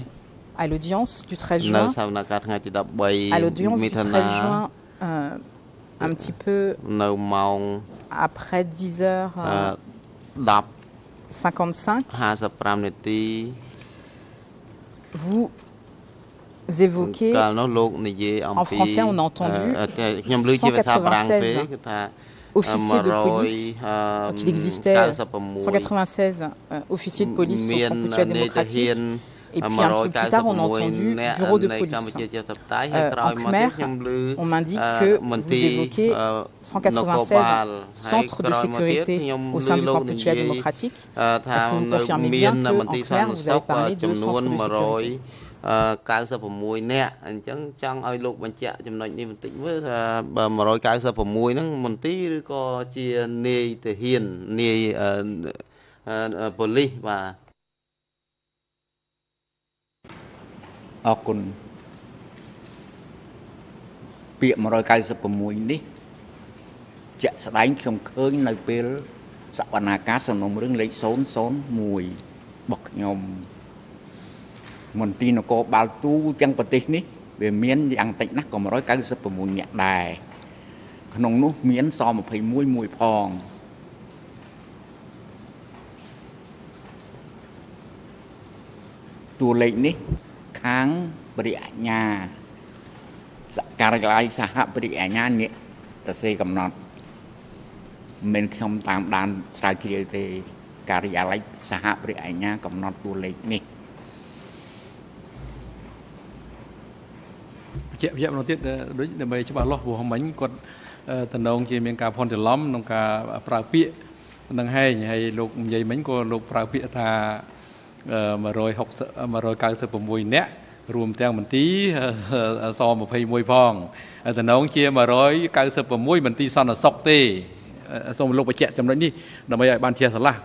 S2: à l'audience du 13 juin. À l'audience du 13 juin, euh, un petit peu après 10 heures euh, 55 vous évoquez en français on a entendu 196 officiers de police qu'il existait 196 officiers de police au Kampuchea démocratique et puis un petit peu plus tard, on a entendu bureau de police. Euh, en Khmer, on m'indique que vous évoquez 196 centres de sécurité au sein du Kampuchea démocratique. Est-ce que vous confirmez bien qu'en Khmer, vous avez parlé de centres de sécurité
S3: 96នាក់អញ្ចឹងចង់ឲ្យលោកបញ្ជាក់ចំណុចនេះបន្តិចមើលថាបើ196ហ្នឹងមន្ទីរឬក៏ជានាយទាហាននាយប៉ូលីសបាទ
S1: អរគុណពាក្យ196នេះជាក់ស្ដែងខ្ញុំឃើញនៅពេលសវនាការសំណុំរឿងលេខ001របស់ខ្ញុំមន្ទីរនគរបាលទូទាំងប្រទេសនេះវាមានយ៉ាងតិចណាស់ក៏196នាក់ដែរក្នុងនោះមានស21មួយផងតួលេខនេះ ខាងបរិអញ្ញាសការិយាល័យសហបរិអញ្ញានេះទៅសេកំណត់មិនខ្ញុំតាមដានស្រាវជ្រាវទេការិយាល័យសហបរិអញ្ញាកំណត់តួលេខនេះ
S5: ជាក់ជាក់ម្ដងទៀតដូចដើម្បីច្បាស់លាស់ព្រោះមិញគាត់តំណងជាមានការភ័ន្តច្រឡំក្នុងការប្រើពាក្យនឹងហែងហើយលោកនិយាយមិញក៏លោកប្រើពាក្យថា 160 196នាក់រួមទាំងមន្ទីរស21ផងតំណងជា196មន្ទីរសន្តិសុខទេសូមលោកបញ្ជាក់ចំណុចនេះដើម្បីឲ្យបានជាស្រឡះ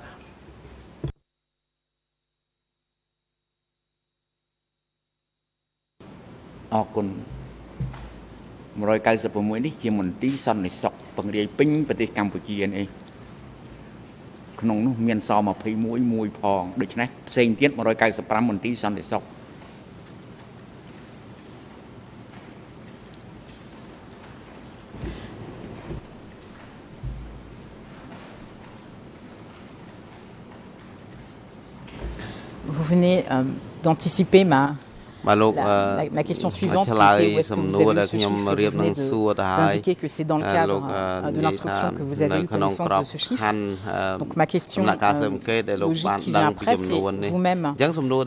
S1: អរគុណ196នេះជាមន្ទីរសន្តិសុខពង្រាយពេញប្រទេសកម្ពុជានេះ ក្នុងនោះមានស21មួយផងដូច្នេះផ្សេងទៀត195មន្ទីរសន្តិសុខ
S2: Vous venez euh, d'anticiper ma, la, ma question suivante était où est-ce que vous avez eu ce chiffre que vous venez d'indiquer que c'est dans le cadre de l'instruction que vous avez eu connaissance de ce chiffre. Donc ma question euh, logique qui vient après, c'est vous-même,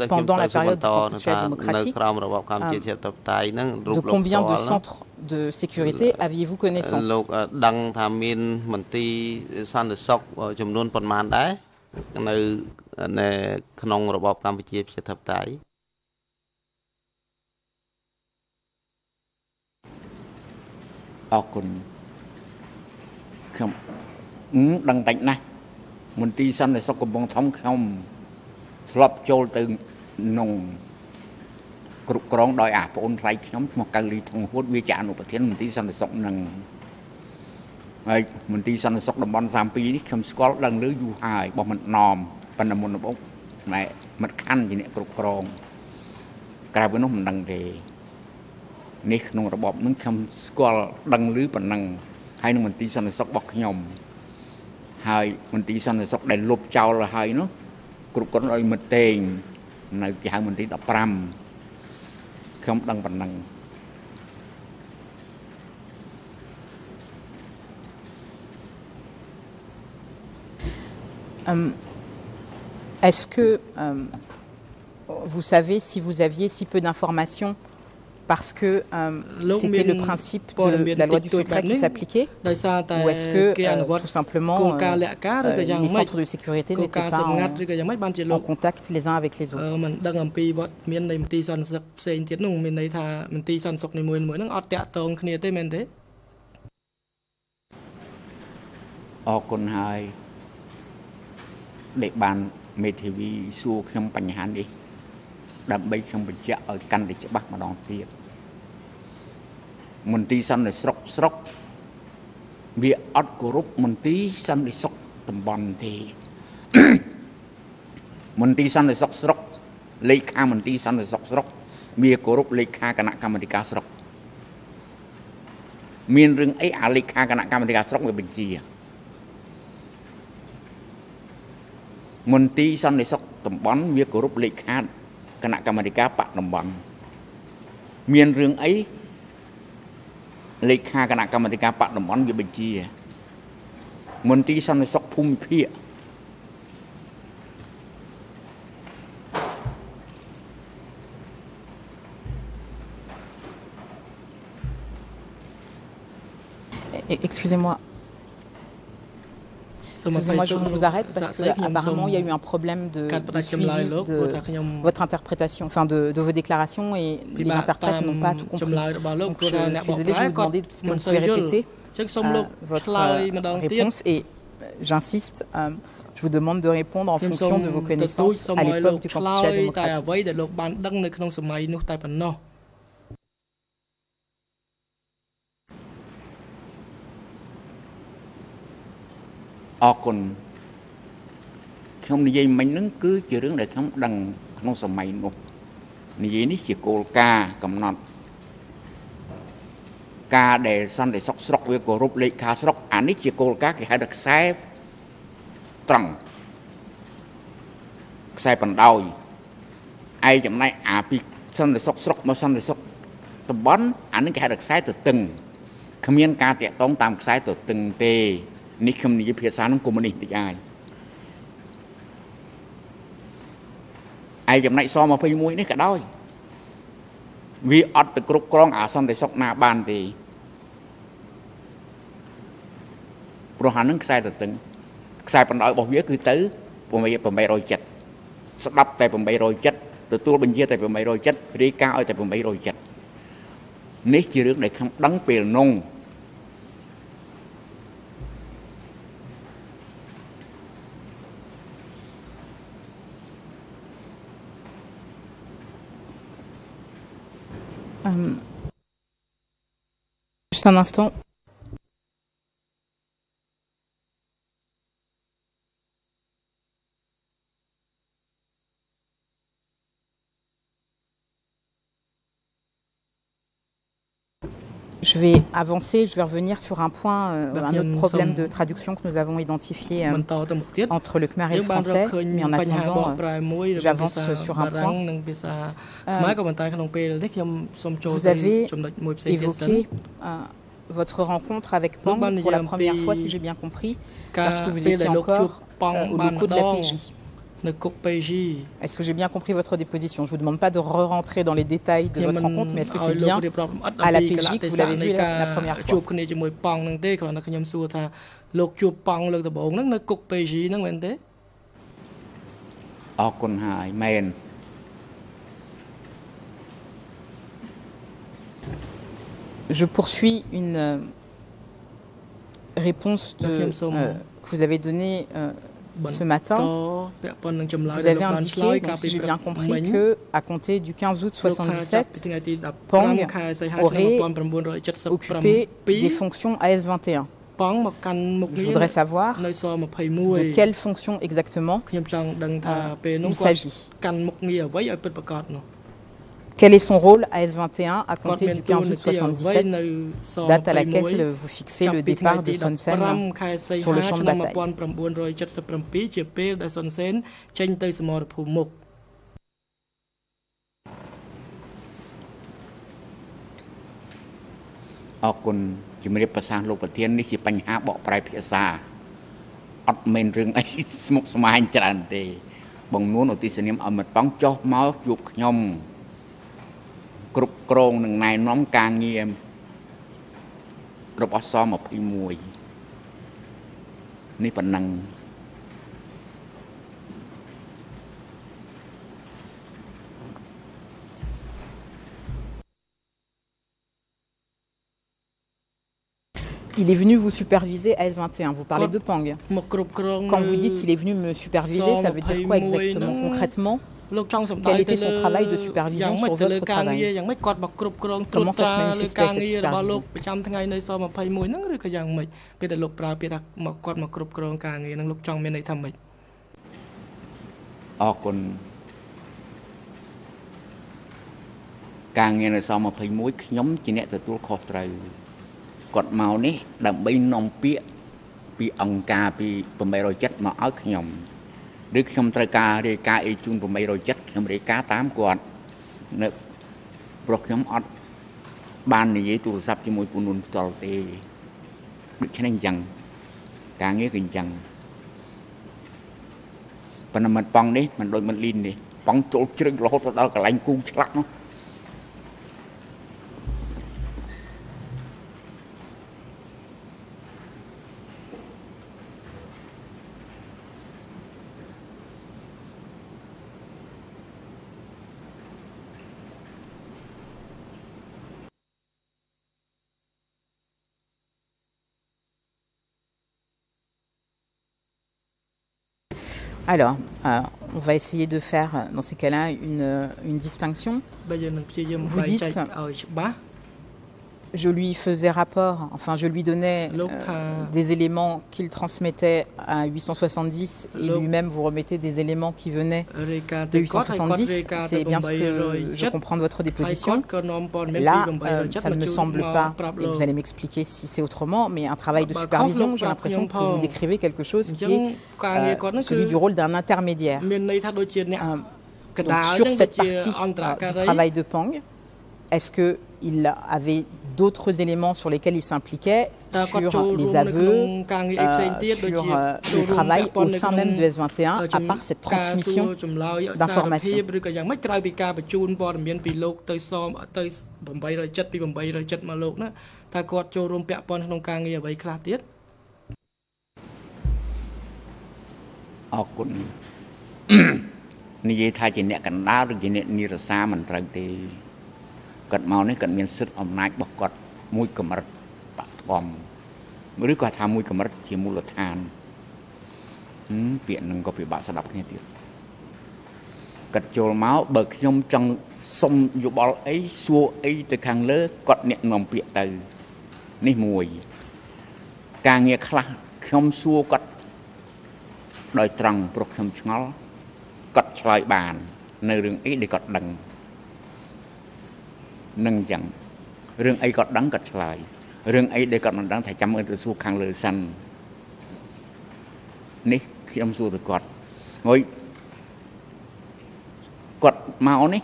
S2: pendant la période constituelle démocratique, de combien de centres de sécurité aviez-vous connaissance
S3: លោកដឹងថាមានមន្ទីរសន្តិសុខចំនួនប៉ុន្មានដែរនៅនៅក្នុងរបបកម្ពុជាប្រជាធិបតេយ្យ
S1: អរគុណខ្ញុំដឹងតិចណាស់មន្ទីរសន្តិសុខកំពង់ធំខ្ញុំធ្លាប់ចូលទៅក្នុងគ្រប់គ្រងដោយអាប្អូនថ្លៃខ្ញុំឈ្មោះកៅលីថងហួតវាជាអនុប្រធានមន្ទីរសន្តិសុខនឹងហើយមន្ទីរសន្តិសុខតំបន់32នេះខ្ញុំស្គាល់ដឹងឮយូរហើយរបស់មិនណមប៉ុន្តែមុនដំបូងម៉ែមិត្តខណ្ឌជាអ្នកគ្រប់គ្រងក្រៅពីនោះមិនដឹងទេ នេះក្នុងរបបនឹងខ្ញុំស្គាល់ដឹងឮប៉ុណ្ណឹងហើយនឹងមន្ទីរសន្តិសុខរបស់ខ្ញុំហើយមន្ទីរសន្តិសុខដែលលុបចោលហើយនោះគ្រប់គ្រងដោយមិត្តតេងនៅគេហៅមន្ទីរ15ខ្ញុំដឹងប៉ុណ្ណឹង
S2: Est-ce que euh, vous savez si vous aviez si peu d'informations parce que euh, c'était le principe de la loi du secret qui s'appliquait est-ce que euh, tout simplement euh, les centres de sécurité n'étaient pas en, en, contact les uns avec les autres.
S1: មេធាវីសួរខ្ញុំបញ្ហានេះដើម្បីខ្ញុំបញ្ជាក់ឲ្យកាន់តែច្បាស់ម្ដងទៀតមន្ទីរសន្តិសុខស្រុកវាអត់គោរពមន្ទីរសន្តិសុខតំបន់ទេមន្ទីរសន្តិសុខស្រុកលេខាមន្ទីរសន្តិសុខស្រុកវាគោរពលេខាគណៈកម្មាធិការស្រុកមានរឿងអីអាលេខាគណៈកម្មាធិការស្រុកវាបញ្ជាមន្ទីរសន្តិសុខតំបន់វាគោរពលេខាគណៈកម្មាធិការបកតំបន់មានរឿងអី លេខាគណៈកម្មាធិការបកតំបន់វាបញ្ជាមន្ទីរសន្តិសុខភូមិភាគ
S2: Excusez-moi, Excusez-moi, je vous arrête parce qu'apparemment, il y a eu un problème de, de suivi de votre interprétation, enfin de, de vos déclarations et les interprètes n'ont pas tout compris. Donc, je, je suis désolée, je vais vous demander si vous pouvez répéter euh, votre euh, réponse et euh, j'insiste, euh, je vous demande de répondre en fonction de vos connaissances à l'époque du Kampuchea démocratique.
S1: អរគុណខ្ញុំនិយាយមិញហ្នឹងគឺជារឿងដែលខ្ញុំដឹងក្នុងសម័យនោះនិយាយនេះជាគោលការណ៍កំណត់ការដែលសន្តិសុខស្រុកវាគោរពលេខាស្រុកអានេះជាគោលការណ៍គេហៅថាខ្សែត្រង់ខ្សែបណ្ដោយឯចំណែកអាពីសន្តិសុខស្រុកមកសន្តិសុខតំបន់អានេះគេហៅថាខ្សែទៅតឹងគ្មានការតាក់ទងតាមខ្សែទៅតឹងទេ នេះខ្ញុំនិយាយភាសានឹងកុំនេះតិចអាយឯចំណែកស21នេះក៏ដោយវាអត់ទៅគ្រប់គ្រងអាសន្តិសុខណាបានទេព្រោះអានឹងខ្សែទៅតឹងខ្សែបណ្ដោយរបស់វាគឺទៅ870ស្ដាប់តែ870ទទួលបញ្ជាតែ870រាយការណ៍ឲ្យតែ870នេះជារឿងដែលខ្ញុំដឹងពេលនោះ
S2: juste un instant. Je vais avancer, je vais revenir sur un point, euh, un autre problème de traduction que nous avons identifié euh, entre le khmer et le français. Mais en attendant, euh, j'avance sur un point. vous avez évoqué votre rencontre avec Pang pour la première fois, si j'ai bien compris, lorsque vous étiez encore au locaux de la PJ. Est-ce que j'ai bien compris votre déposition? Je ne vous demande pas de re-rentrer dans les détails de votre rencontre, mais est-ce que c'est bien à la PJ que vous l'avez vu la, première fois? Je poursuis une euh, réponse euh, que vous avez donnée euh, ce matin, vous avez indiqué, donc, si j'ai bien compris, que à compter du 15 août 77, Pang aurait occupé des fonctions AS21. Je voudrais savoir de quelles fonctions exactement euh, il s'agit. Quel est son rôle à S21 à compter du 15 août 77, date à laquelle vous fixez le départ de Son Sen sur le champ de bataille.
S1: អរ [LAUGHS] គុណជំរាបប្រសាសន៍លោកប្រធាននេះជាបញ្ហាបកប្រែភាសាអត់មែនរឿងអីស្មុគស្មាញច្រើនទេបងនួនឧទ្ទិសនាមអមតប៉ ង់ចុះមកជួបខ្ញុំគ្រប់គ្រងនឹងណែនាំការងាររបស់ស21នេះប៉ុណ្ណឹង
S2: Il est venu vous superviser à S21. Vous parlez de Pang. Quand vous dites il est venu me superviser, ça veut dire quoi exactement concrètement quel était son travail de supervision sur votre travail Comment ça se manifestait cette supervision
S6: ហ្នឹងឬក៏យ៉ាងម៉េចពេលតែលោកប្រើពាក្យថាមកគាត់មកគ្រប់គ្រងការងារហ្នឹងលោកចង់មានន័យថាម៉េច
S1: អរគុណការងារនៅស21ខ្ញុំជាអ្នកទទួលខុសត្រូវគាត់មកនេះ ដើម្បីនាំពាក្យពីអង្គការពី807មកឲ្យខ្ញុំ ឬខ្ញុំត្រូវការរាយការណ៍អីជូន807ខ្ញុំរាយការណ៍តាមគាត់នៅព្រោះខ្ញុំអត់បាននិយាយទូរស័ព្ទជាមួយពូនុនផ្ទាល់ទេដូច្នេះអញ្ចឹងការងារគឺអញ្ចឹងប៉ុន្តែមិនប៉ង់នេះមិនដូចមិនលីននេះប៉ង់ចូលជ្រឹងរហូតដល់កន្លែងគូឆ្លាក់នោះ
S2: Alors, euh, on va essayer de faire dans ces cas-là une, une distinction. Vous dites je lui faisais rapport, enfin je lui donnais euh, des éléments qu'il transmettait à 870 et lui-même vous remettez des éléments qui venaient de 870. C'est bien ce que je comprends de votre déposition. Là, euh, ça ne me semble pas, et vous allez m'expliquer si c'est autrement, mais un travail de supervision, j'ai l'impression que vous décrivez quelque chose qui est euh, celui du rôle d'un intermédiaire. sur cette partie du travail de Pang, est-ce qu'il avait d'autres éléments sur lesquels il s'impliquait, sur les aveux, euh, sur euh, le travail au sein même de S21, à part cette transmission d'informations.
S1: À និយាយថាជាអ្នកកណ្ដាលឬជាអ្នកនិរសាមិនត្រូវទេ គាត់មកនេះគាត់មានសិទ្ធិអំណាចរបស់គាត់មួយកម្រិតបឋមឬក៏ថាមួយកម្រិតជាមូលដ្ឋានពាក្យហ្នឹងក៏ពិបាកស្ដាប់គ្នាទៀតគាត់ចូលមកបើខ្ញុំចង់សុំយោបល់អីសួរអីទៅខាងលើគាត់អ្នកនាំពាក្យទៅនេះមួយ ការងារខ្លះខ្ញុំសួរគាត់ដោយត្រង់ព្រោះខ្ញុំឆ្ងល់គាត់ឆ្លើយបាន នៅរឿងអីដែលគាត់ដឹង នឹងអញ្ចឹងរឿងអីគាត់ដឹងគាត់ឆ្លើយរឿងអីដែលគាត់មិនដឹងថាចាំមើលទៅសួរខាងលើសិននេះខ្ញុំសួរទៅគាត់ងុយគាត់មកនេះ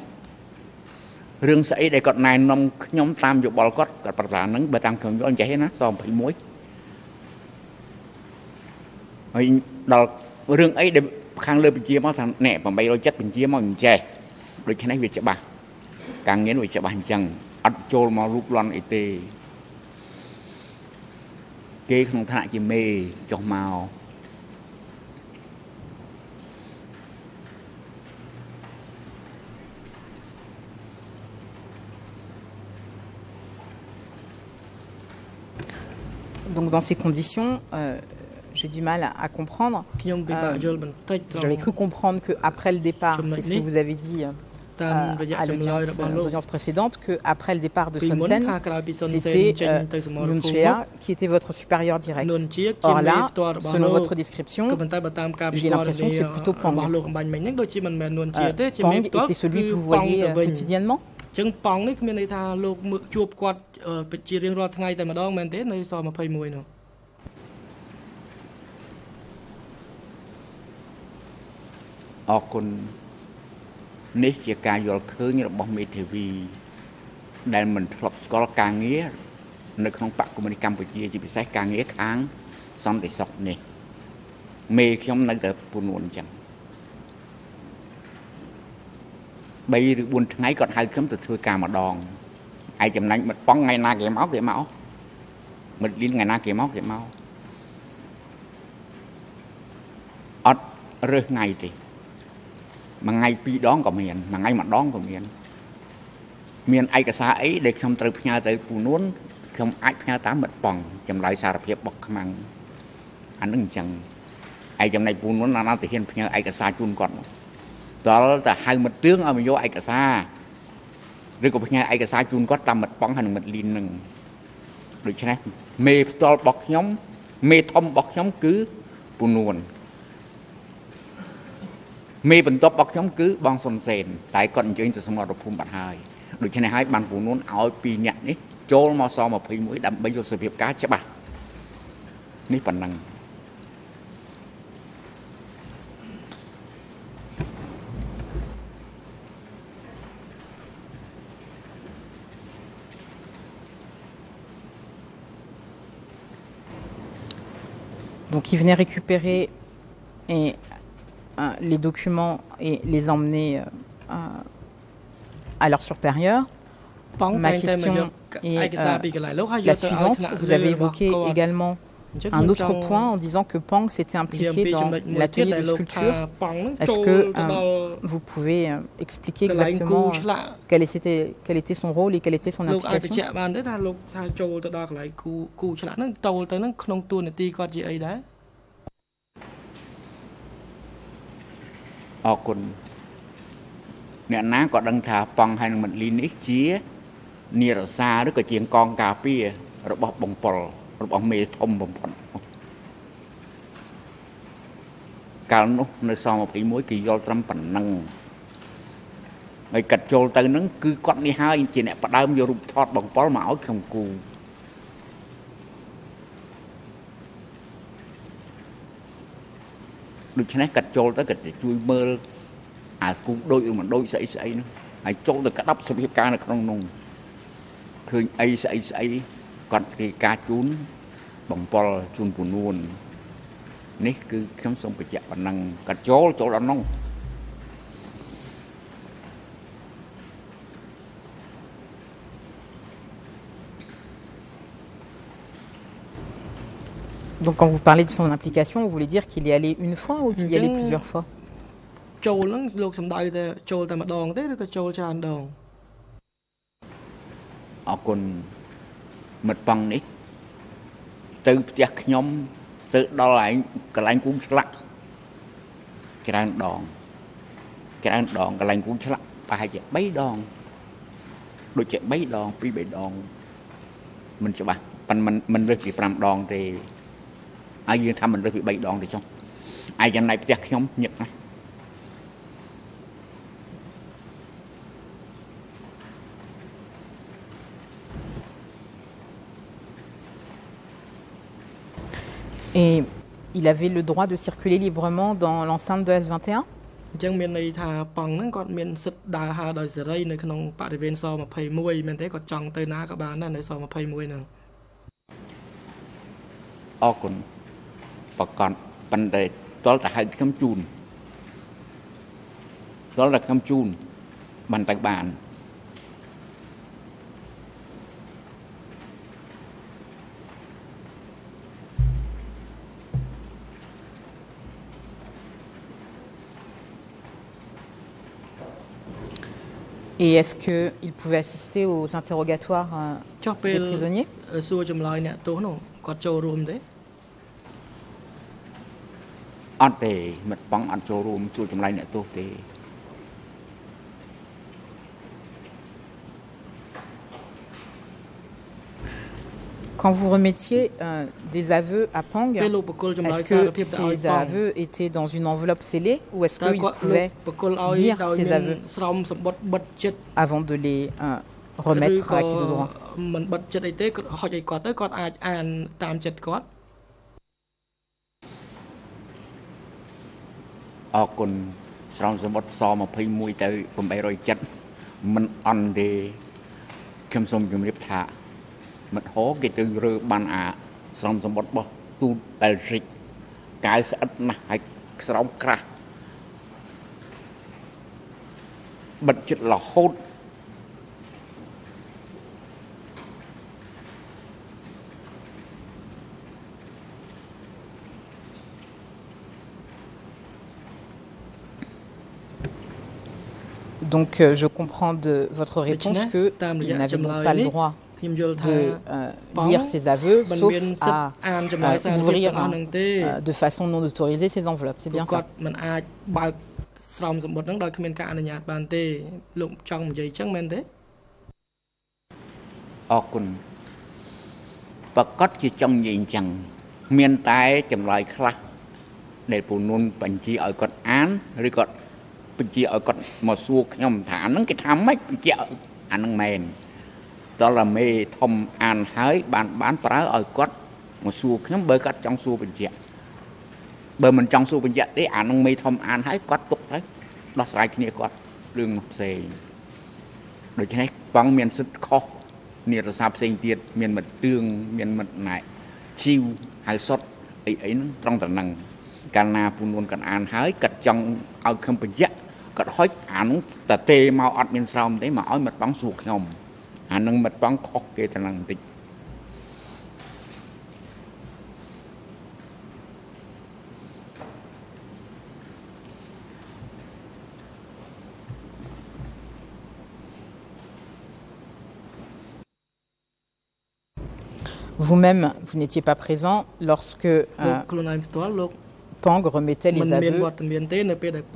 S1: រឿងស្អីដែលគាត់ណែនាំខ្ញុំតាមយោបល់គាត់គាត់ប្រកាសហ្នឹងបើតាមខ្ញុំយល់ចេះណាស21ហើយដល់រឿងអីដែលខាងលើបញ្ជាមកថាណែ870បញ្ជាមកមិនចេះដូច្នេះវាច្បាស់ ការងារវាច្បាស់អញ្ចឹងអត់ចូលមករូបលន់អីទេគេក្នុងថ្នាក់ជាមេចុះមក
S2: Donc dans ces conditions, euh, j'ai du mal à, à comprendre. Euh, J'avais cru comprendre qu'après le départ, c'est ce que vous avez dit euh, à l'audience précédente, qu'après le départ de Son Sen, c'était euh, Yun Chea qui était votre supérieur direct. Or là, selon votre description, j'ai l'impression que c'est plutôt Pang. Euh, Pang était celui que vous voyez euh, quotidiennement
S6: ចឹងប៉ងនេះគ្មានន័យថាលោកជួបគាត់ជារៀងរាល់ថ្ងៃតែម្ដងមែនទេនៅស21នោះ
S1: អរគុណ នេះជាការយល់ឃើញរបស់មេធាវី ដែលមិនធ្លាប់ស្គាល់ការងារនៅក្នុងបកកុម្មុយនីកម្ពុជាជាពិសេសការងារខាងសន្តិសុខនេះមេខ្ញុំនៅតែពូនួនអញ្ចឹង3ឬ4ថ្ងៃគាត់ហៅខ្ញុំទៅធ្វើការម្ដងឯចំណាញ់មិត្តប៉ងថ្ងៃណាគេមកគេមកមិត្តលីនថ្ងៃណាគេមកគេមកអត់រើសថ្ងៃទេ មួយថ្ងៃពីរដងក៏មានមួយថ្ងៃម្ដងក៏មាន មានឯកសារអីដែលខ្ញុំត្រូវផ្ញើទៅពូនួនខ្ញុំអាចផ្ញើតាមមិត្តប៉ងចម្លើយសារភាពរបស់ខ្មាំងអានឹងអញ្ចឹងឯចំណែកពូនួនណាណាទៅហ៊ានផ្ញើឯកសារជូនគាត់មកដល់តែហៅមិត្តទឿងឲ្យមកយកឯកសារឬក៏ផ្ញើឯកសារជូនគាត់តាមមិត្តប៉ងហើយនឹងមិត្តលីននឹងដូច្នេះមេផ្ទាល់របស់ខ្ញុំមេធំរបស់ខ្ញុំគឺពូនួន មេបន្ទាប់របស់ខ្ញុំគឺបងសុនសេនតែគាត់អញ្ជើញទៅសមរភូមិបាត់ហើយដូច្នេះហើយបានពូនួនឲ្យពីរនាក់នេះចូលមកស21ដើម្បីយកសភាពការច្បាស់នេះប៉ុណ្ណឹង
S2: Donc ils venaient récupérer et, euh, les documents et les emmener à leur supérieur. Ma question est la suivante. Vous avez évoqué également un autre point en disant que Pang s'était impliqué dans l'atelier de sculpture. Est-ce que vous pouvez expliquer exactement quel, était, son rôle et quelle était son implication
S1: គុណអ្នកណាក៏ដឹងថាប៉ងហើយនឹងមិនលីនេះជានិរសាឬក៏ជាងកងការពាររបស់បងប៉ុលរបស់មេធំបំផុតកាលនោះនៅស21គេយល់ត្រឹមប៉ុណ្ណឹងហើយកាត់ចូលទៅនឹងគឺគាត់នេះហើយជាអ្នកផ្ដើមយករូបថតបងប៉ុលមកឲ្យខ្ញុំគូ ដូច្នេះកាត់ចូលទៅគាត់ជួយមើលអាស្គូដូចឬមិនដូចស្អីស្អីនោះហើយចូលទៅក្តាប់សភាពការនៅក្នុងនោះឃើញអីស្អីស្អីគាត់រាយការជូនបំពល់ជូនពូនួននេះគឺខ្ញុំសូមបញ្ជាក់ប៉ុណ្ណឹងគាត់ចូលចូលដល់នោះ
S2: Donc quand vous parlez de son implication, vous voulez dire qu'il y allait une fois ou qu'il y allait plusieurs fois
S6: ចូលហ្នឹងលោកសំដៅតែចូលតែម្ដងទេឬក៏ចូលច្រើនដង
S1: អរគុណមិត្តប៉ងនេះ ទៅផ្ទះខ្ញុំ ទៅដល់ឯងកន្លែងគូឆ្លាក់ច្រើនដងច្រើនដងកន្លែងគូឆ្លាក់ប្រហែលជា3ដង ដូចជា3ដង2 3ដងមិនច្បាស់ប៉ុន្តែមិនមិនលើសពី5ដងទេ ហើយយើងថាមិនលើសពី3ដងទេចុះឯចំណែកផ្ទះខ្ញុំញឹកណាស់
S2: អេ il avait le droit de circuler librement dans l'enceinte de S21
S6: អញ្ចឹងមានន័យថាប៉ងហ្នឹងគាត់មានសិទ្ធិដើរហើរដោយសេរីនៅក្នុងបរិវេណស21មែនទេគាត់ចង់ទៅណាក៏បានដែរនៅស21ហ្នឹង
S1: អរគុណ ប្រកាសប៉ុន្តែតលតែហៅខ្ញុំជូនតលតែខ្ញុំជូនបានទៅបាន
S2: Et est-ce qu'il pouvait assister aux interrogatoires euh, des prisonniers
S6: សួរចម្លើយ អ្នកទោសនោះគាត់ចូលរួមទេ
S1: អត់ទេមិត្តបងអត់ចូលរួមសួរចម្លើយអ្នកទោសទេ
S2: Quand vous remettiez euh, des aveux à Pang, est-ce que ces aveux étaient dans une enveloppe scellée ou est-ce qu'il pouvait lire ces aveux avant de les euh, remettre à qui de droit
S6: អីទេហុចឲ្យគាត់ទៅគាត់អាចអានតាមចិត្តគាត់
S1: អរគុណស្រោមសម្បត្តិស21ទៅ807មិនអន់ទេខ្ញុំសូមជម្រាបថាមិត្តហោគេទៅរើបានអាស្រោមសម្បត្តិរបស់ទូតបែលហ្សិកកៅស្អិតណាស់ហើយស្រោមក្រាស់បិទចិត្តរហូត
S2: Donc euh, je comprends de votre réponse que vous n'avez pas le droit de euh, lire ses aveux, sauf à euh, ouvrir euh, de façon non autorisée ses enveloppes. C'est bien ça
S6: ស្រោមសម្បត្តិហ្នឹងដោយគ្មានការអនុញ្ញាតបានទេលោកចង់និយាយចឹងមែនទេ
S1: អរគុណប្រកាសជាចង់និយាយអញ្ចឹងមានតែចម្លើយខ្លះដែលពូនុនបញ្ជាឲ្យគាត់អានឬគាត់ បញ្ជាឲ្យគាត់មកសួរខ្ញុំថាអាហ្នឹងគេថាម៉េចបញ្ជាអាហ្នឹងមែនដល់តែមេធំអានហើយបានបានប្រើឲ្យគាត់មកសួរខ្ញុំបើគាត់ចង់សួរបញ្ជាក់បើមិនចង់សួរបញ្ជាក់ទេអានឹងមេធំអានហើយគាត់ទុកទៅដោះស្រាយគ្នាគាត់រឿងផ្សេងដូច្នេះបងមានសិទ្ធិខុសនិរសាផ្សេងទៀតមានមិត្តទឿងមានមិត្តណែជីវហៅសុតអីអីហ្នឹងត្រង់តែហ្នឹងកាលណាពូនួនគាត់អានហើយគាត់ចង់ឲ្យខ្ញុំបញ្ជាក់ គាត់ហុចអានោះតែទេមកអត់មានស្រោមទេមកឲ្យមិត្តបងសួរខ្ញុំអានឹងមិត្តបងខុសគេទៅនឹងបន្តិច
S2: Vous-même, vous n'étiez pas présent lorsque euh, Pang remettait les aveux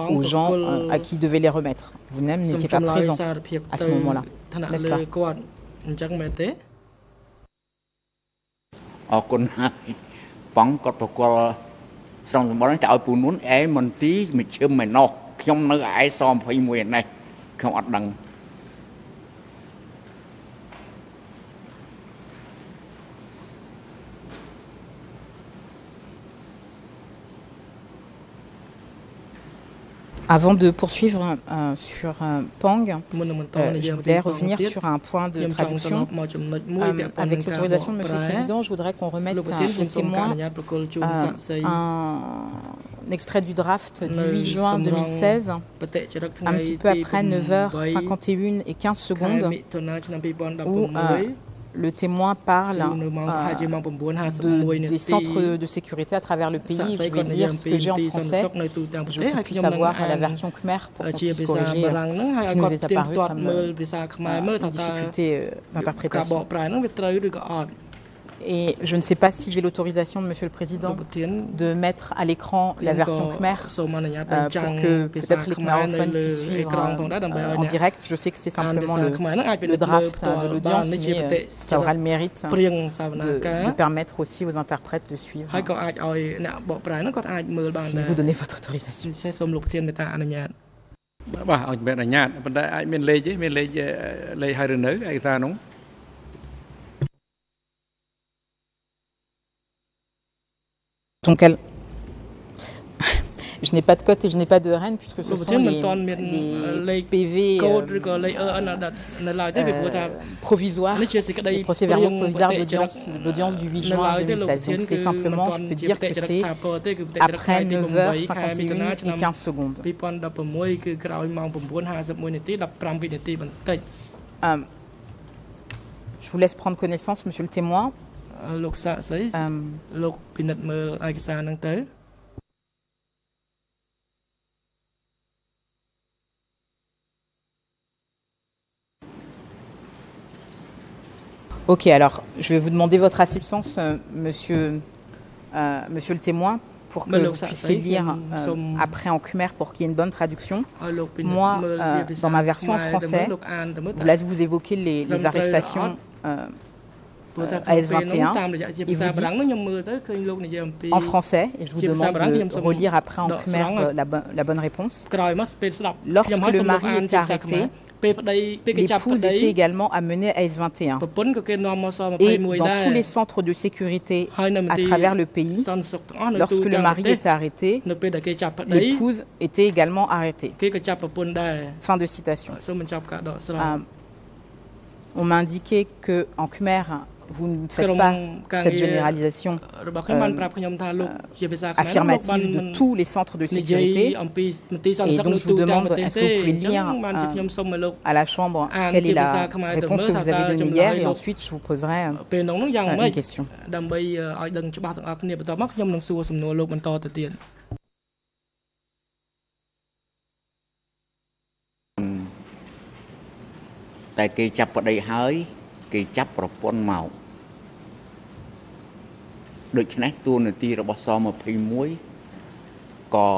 S2: aux gens euh, à qui devait les remettre. Vous-même n'étiez pas présent à ce moment-là, n'est-ce pas? Avant de poursuivre euh, sur euh, Pang, euh, je voudrais revenir sur un point de traduction. Euh, avec l'autorisation de M. le Président, je voudrais qu'on remette au témoin un extrait du draft du 8 juin 2016, un petit peu après 9h51 et 15 secondes, où le témoin parle de, des centres de sécurité à travers le pays. Je vais lire ce que j'ai en français pour que puisse avoir la version Khmer pour qu'on puisse corriger ce qui nous est apparu comme difficulté d'interprétation. Et je ne sais pas si j'ai l'autorisation de Monsieur le Président de mettre à l'écran la version Khmer euh, pour que peut-être les Khmerophones puissent suivre euh, en direct. Je sais que c'est simplement le, le draft de l'audience, mais euh, ça aura le mérite de, de, permettre aussi aux interprètes de suivre si vous donnez votre autorisation.
S7: បាទឲ្យមានអញ្ញាតប៉ុន្តែអាចមានលេខទេមានលេខលេខហើយឬនៅឯកសារនោះ
S2: Donc elle, je n'ai pas de cote et je n'ai pas de RN puisque ce sont les, les PV euh, provisoires, les procès-verbaux provisoires d'audience du 8 juin 2016. Donc c'est simplement, je peux dire que c'est après 9h51 et 15 secondes. Euh, je vous laisse prendre connaissance, monsieur le témoin. Euh, Ok, alors je vais vous demander votre assistance, euh, monsieur, euh, monsieur le témoin, pour que vous puissiez lire euh, après en khmer pour qu'il y ait une bonne traduction. Moi, euh, dans ma version en français, là vous évoquez les, les arrestations euh, AS21 et vous dites en français, et je vous demande de relire après en khmer la, la bonne réponse. Lorsque le mari était arrêté, L'épouse était également amenée à S21. Et dans tous les centres de sécurité à travers le pays, lorsque le mari était arrêté, l'épouse était également arrêtée. Fin de citation. Euh, on m'a indiqué qu'en Khmer, vous ne faites pas cette généralisation euh, affirmative de tous les centres de sécurité. Et donc je vous demande, est-ce que vous pouvez lire euh, à la Chambre quelle est la réponse que vous avez donnée hier et ensuite je vous poserai euh, une question.
S1: តែគេចាប់ប្តីហើយគេចាប់ប្រពន្ធមក ដូច្នេះតួនាទីរបស់ស21ក៏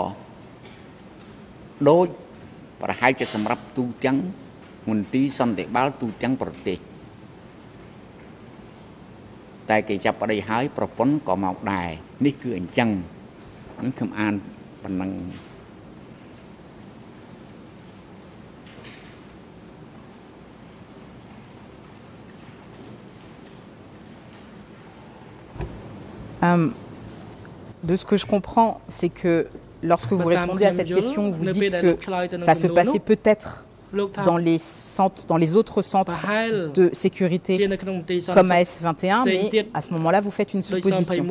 S1: ដូចប្រហែលជាសម្រាប់ទូទាំងមន្ទីរសន្តិបាលទូទាំងប្រទេសតែគេចាប់ប្តីហើយប្រពន្ធក៏មកដែរនេះគឺអញ្ចឹងនឹងខ្ញុំអានប៉ុណ្ណឹង
S2: Euh, de ce que je comprends, c'est que lorsque vous répondez à cette question, vous dites que ça se passait peut-être dans les, centres, dans les autres centres de sécurité comme AS21, mais à ce moment-là, vous faites une supposition.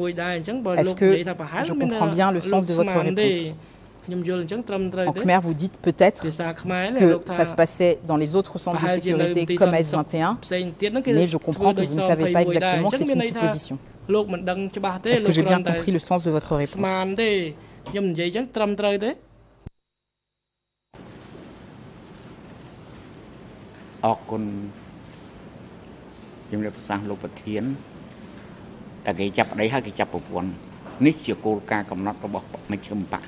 S2: Est-ce que je comprends bien le sens de votre réponse. en Khmer, vous dites peut-être que ça se passait dans les autres centres de sécurité comme AS21, mais je comprends que vous ne savez pas exactement, c'est une supposition. Est-ce que j'ai bien compris le sens de votre réponse ខ្ញុំនិយាយចឹងត្រឹមត្រូវទេ
S1: អរគុណជំរាបសាស្ត្រលោកប្រធានតែគេចាប់ប្តីហើយគេចាប់ប្រពន្ធនេះជាគោលការណ៍កំណត់របស់មជ្ឈិមបក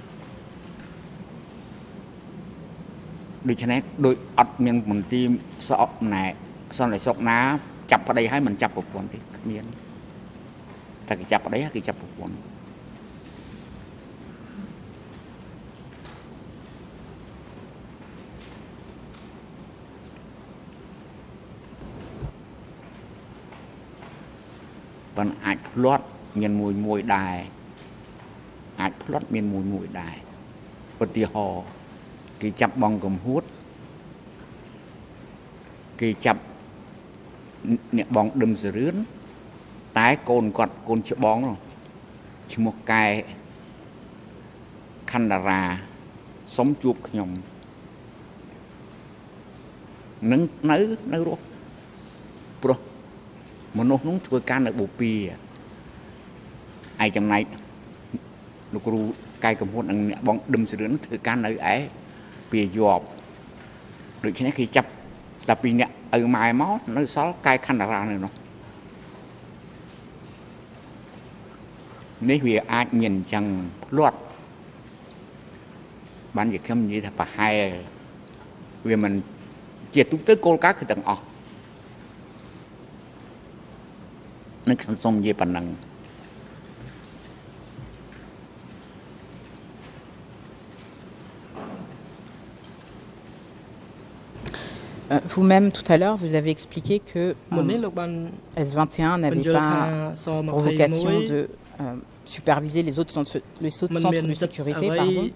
S1: ដូច្នេះដោយអត់មានមន្ទីរសក់ណែសន្តិសុខណា ចាប់ប្តីហើយមិនចាប់ប្រពន្ធទេគ្មាន តែគេចាប់ប្តីគេចាប់ប្រពន្ធប៉ុន្តែអាចផ្្លាត់មានមួយមួយដែរអាចផ្្លាត់មានមួយមួយដែរឧទាហរណ៍គេចាប់បងកំហួតគេចាប់អ្នកបងដឹមសរឿន តែកូនគាត់កូនច្បងឈ្មោះកែខណ្ឌរាសុំជួបខ្ញុំនឹងនៅនៅរស់ព្រោះមនុស្សនោះធ្វើការនៅបូព៌ាឯចំណែកលោកគ្រូកែកំហួតនិងអ្នកបងដឹមសរឿនធ្វើការនៅឯពាយប់ដូច្នេះគេចាប់តែពីអ្នកឪម៉ែមកនៅសល់កែខណ្ឌរានៅនោះ នេះវាអាចមានអញ្ចឹងផ្លាត់បានជាខ្ញុំនិយាយថាប្រហែលវាមិនជាទូទៅគោលការណ៍គឺទាំងអស់នឹងខ្ញុំសូមនិយាយប៉ុណ្ណឹង
S2: Vous-même, tout à l'heure, vous avez expliqué que euh, S21 n'avait pas pour vocation de euh, superviser les autres centres, les autres centres de sécurité. Pardon.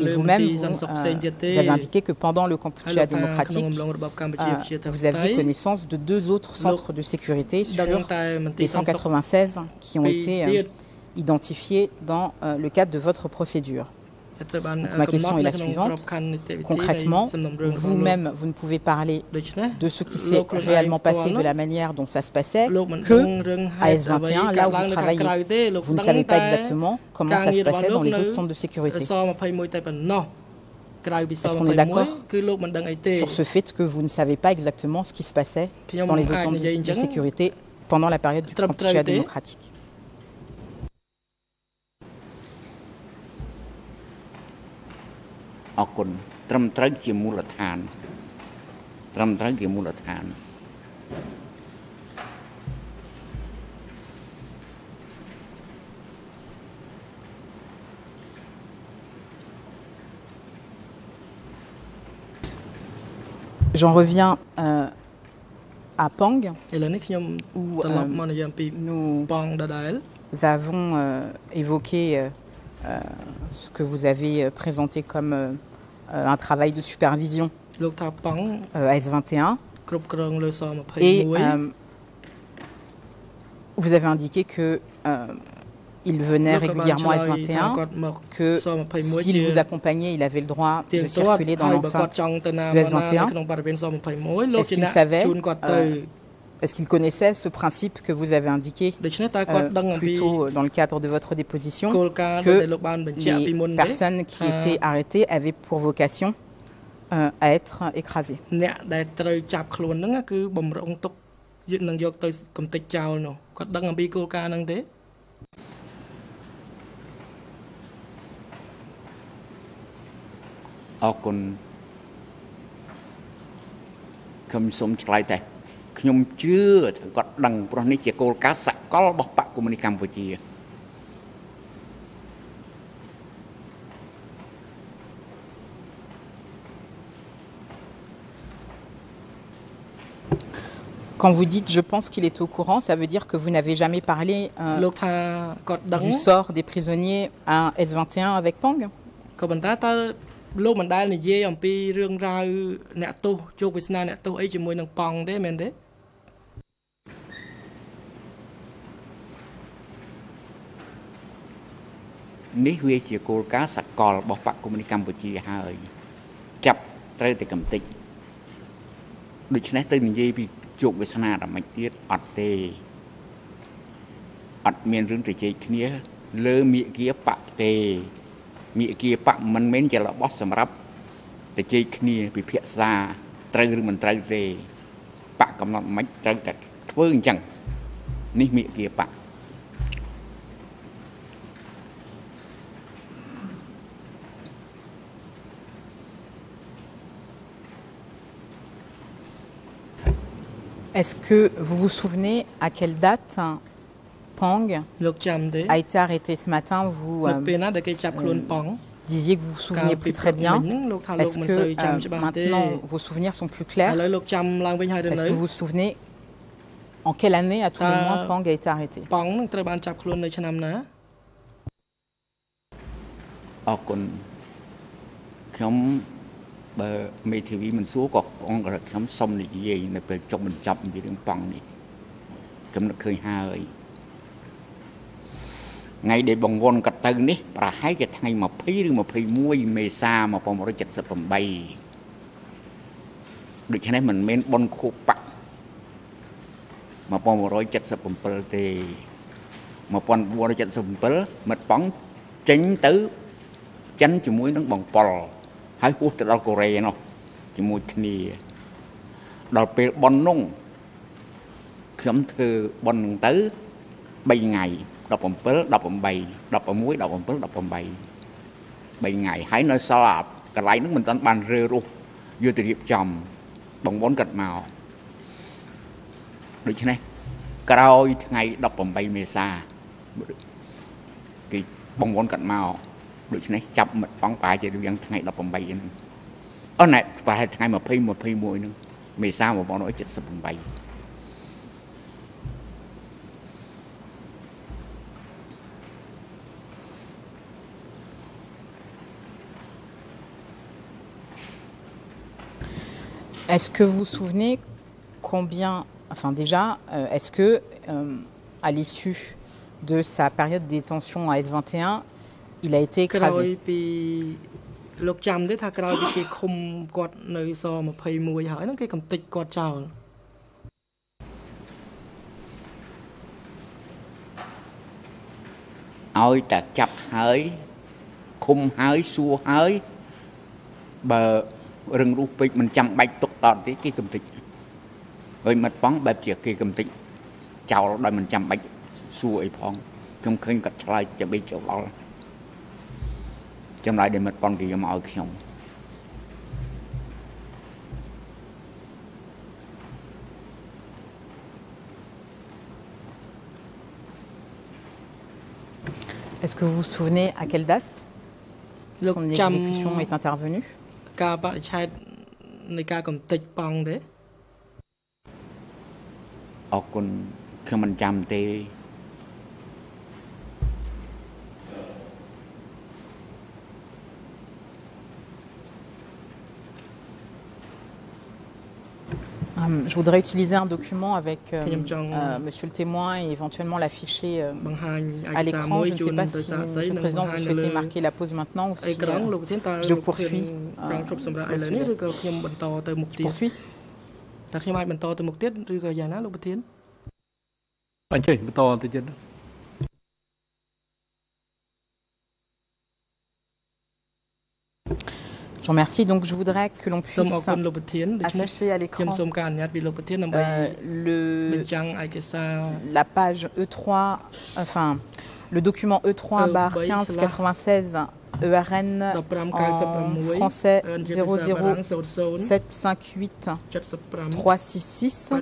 S2: Et vous-même, vous, euh, vous, avez indiqué que pendant le Kampuchea démocratique, euh, vous aviez connaissance de deux autres centres de sécurité sur les 196 qui ont été identifiés dans le cadre de votre procédure. Donc, ma question est la suivante. Concrètement, vous-même, vous ne pouvez parler de ce qui s'est réellement passé, de la manière dont ça se passait, que à S21, là où vous travaillez. Vous ne savez pas exactement comment ça se passait dans les autres centres de sécurité. Est-ce qu'on est d'accord sur ce fait que vous ne savez pas exactement ce qui se passait dans les autres centres de sécurité pendant la période du Kampuchea démocratique
S1: អរគុណត្រឹមត្រូវជាមូលដ្ឋានត្រឹមត្រូវជាមូលដ្ឋាន
S2: J'en reviens euh, à Pang, où euh, nous avons euh, évoqué euh, euh, ce que vous avez euh, présenté comme euh, un travail de supervision. À S21. Et vous avez indiqué que il venait régulièrement à S21, que s'il vous accompagnait, il avait le droit de circuler dans l'enceinte de S21. Est-ce qu'il savait est-ce qu'il connaissait ce principe que vous avez indiqué euh, plutôt dans le cadre de votre déposition que les personnes qui étaient arrêtées avaient pour vocation euh, à être écrasées
S1: ខ្ញុំជឿថាគាត់ដឹងព្រោះនេះជាគោលការណ៍សកលរបស់បកកុម្មុយនីកម្ពុជា
S2: Quand vous dites je pense qu'il est au courant, ça veut dire que vous n'avez jamais parlé euh, du sort des prisonniers à S21 avec Pang
S6: លោកមិនដែលនិយាយអំពីរឿងរ៉ាវអ្នកទោសជោគវាសនាអ្នកទោសអីជាមួយនឹងប៉ងទេមែនទេ
S1: នេះវាជាគោលការណ៍សកលរបស់បកកុម្មុយនីកម្ពុជាហើយចាប់ត្រូវតែកំតិចដូច្នេះទៅនិយាយពីជោគវាសនាដល់មិនទៀតអត់ទេអត់មានរឿងប្រជែកគ្នាលើមាគ៌ាបកទេមាគ៌ាបកមិនមែនជារបស់សម្រាប់ប្រជែកគ្នាពិភាក្សាត្រូវឬមិនត្រូវទេបកកំណត់មិនត្រូវតែធ្វើអញ្ចឹងនេះមាគ៌ាបក
S2: Est-ce que vous vous souvenez à quelle date Pang a été arrêté ce matin Vous euh, euh, disiez que vous vous souvenez plus très bien. Est-ce que euh, maintenant vos souvenirs sont plus clairs Est-ce que vous vous souvenez en quelle année, à tout le moins, Pang a été arrêté
S1: បើមេធាវីមិនសួរក៏អង្គរខ្ញុំសុំនិយាយនៅពេលចុងបញ្ចប់និយាយរឿងប៉ង់នេះកំណត់ឃើញហើយថ្ងៃដែលបងវុនក៏ទៅនេះប្រហែលជាថ្ងៃ20ឬ21មេសា1978ដូច្នេះមិនមែនប៉ុនខូបបាក់1977ទេ1977មិត្តប៉ង់ចេញទៅចិនជាមួយនឹងបងប៉ុល ហើយហួសទៅដល់កូរ៉េនោះជាមួយគ្នាដល់ពេលប៉ុននោះខ្ញុំធ្វើប៉ុននោះទៅ3ថ្ងៃ17 18 16 17 18 3ថ្ងៃហើយនៅសល់កន្លែងនោះមិនទាន់បានរើរុះយកទៅរៀបចំបងវុនកាត់មកដូច្នេះក្រោយថ្ងៃ18មេសាគេបងវុនកាត់មក
S2: Est-ce que vous vous souvenez combien, enfin déjà, euh, est-ce que euh, à l'issue de sa période de détention à S21, il a été écrasé
S6: លោកចាំទេថាក្រោយពីគេឃុំគាត់នៅស21ហើយហ្នឹងគេកំទេចគាត់ចោល
S1: ឲ្យតែចាប់ហើយឃុំហើយសួរហើយបើរឹងរូសពេកមិនចាំបាច់ទុកតតទេគេកំតិចហើយមាត់ប៉ងបែបជាគេកំតិចចោលដោយមិនចាំបាច់សួរអីផងខ្ញុំឃើញគាត់ឆ្លើយចាំបិចចូលដល់ ចម្លើយដែលមិត្តប៉ុនគេយកមកឲ្យខ្ញុំ
S2: Est-ce que vous vous souvenez à quelle date son exécution est intervenue
S6: ការបរិច្ឆេទនៃការកំទេចប៉ងទេ
S1: អរគុណខ្ញុំមិនចាំទេ
S2: je voudrais utiliser un document avec euh, euh, monsieur le témoin et éventuellement l'afficher euh, à l'écran. Je ne sais pas si monsieur le président vous souhaitez marquer la pause maintenant ou si je poursuis. je poursuis.
S6: តើខ្ញុំអាចបន្តទៅមុខទៀតឬក៏យ៉ាងណាលោកប្រធាន
S7: អញ្ជើញបន្តទៅទៀត
S2: Vous remercie. Donc, je voudrais que l'on puisse afficher à l'écran. Euh, le, la page E3, enfin, le document E3 bar 1596 ERN en français 00758 366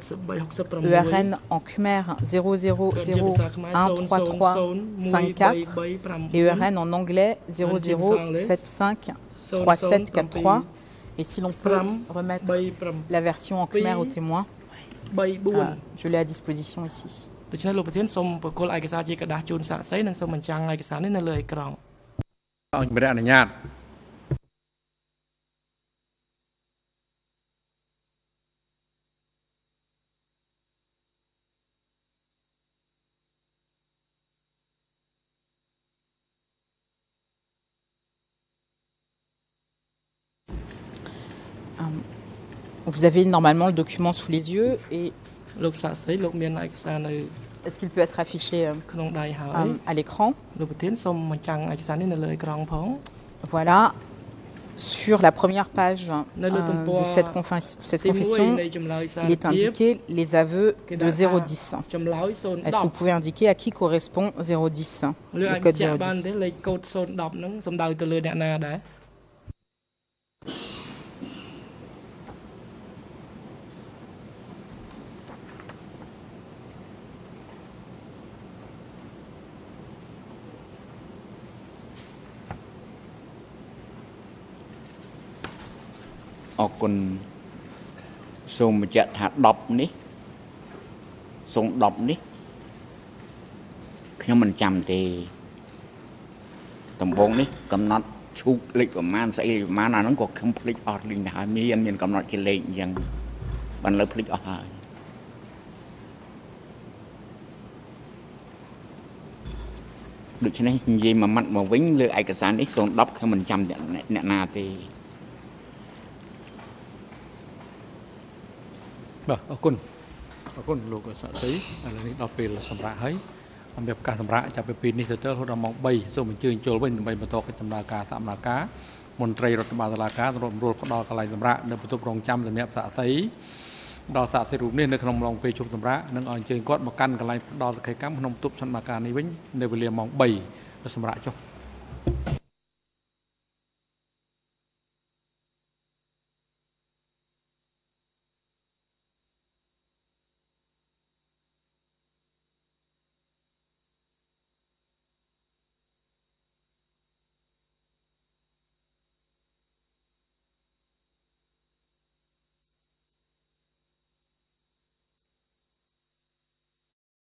S2: ERN en khmer 0001334 et ERN en anglais 0075 3743. Et si l'on peut remettre la version en khmer au témoin, euh, je l'ai à disposition ici. Vous avez normalement le document sous les yeux et est-ce qu'il peut être affiché euh, à l'écran? Voilà. Sur la première page euh, de cette, cette confession, il est indiqué les aveux de 010. Est-ce que vous pouvez indiquer à qui correspond 010 Le code 010
S1: អរគុណសូមបញ្ជាក់ថា10នេះសូម10នេះខ្ញុំមិនចាំទេដំបងនេះកំណត់ឈូកលេខប្រមាណស្អីប្រមាណអាហ្នឹងក៏ខ្ញុំភ្លេចអស់លីងទៅហើយមានមានកំណត់ជាលេខអញ្ចឹងបានលើភ្លេចអស់ហើយដូច្នេះនិយាយមួយម៉ាត់មកវិញលើឯកសារនេះ010ខ្ញុំមិនចាំអ្នកណាទេ
S7: បាទអរគុណអរគុណលោកស័ក្តិឥឡូវនេះដល់ពេលសម្រាប់ហើយសម្រាប់ការសម្រាប់ចាប់ពីពេលនេះទៅទៅរហូតដល់ម៉ោង3សូមអញ្ជើញចូលវិញដើម្បីបន្តកិច្ចដំណើរការសមនាការមន្ត្រីរដ្ឋបាលតុលាការសម្របផ្ដល់កន្លែងសម្រាប់នៅបន្ទប់រងចាំសម្រាប់សាក់សីដល់សាក់សីរូបនេះនៅក្នុងម៉ោងពេលជប់សម្រាប់និងអញ្ជើញគាត់មកកាន់កន្លែងផ្ដល់សក្ខីកម្មក្នុងបន្ទប់សន្និការនេះវិញនៅវេលាម៉ោង3សម្រាប់ចុះ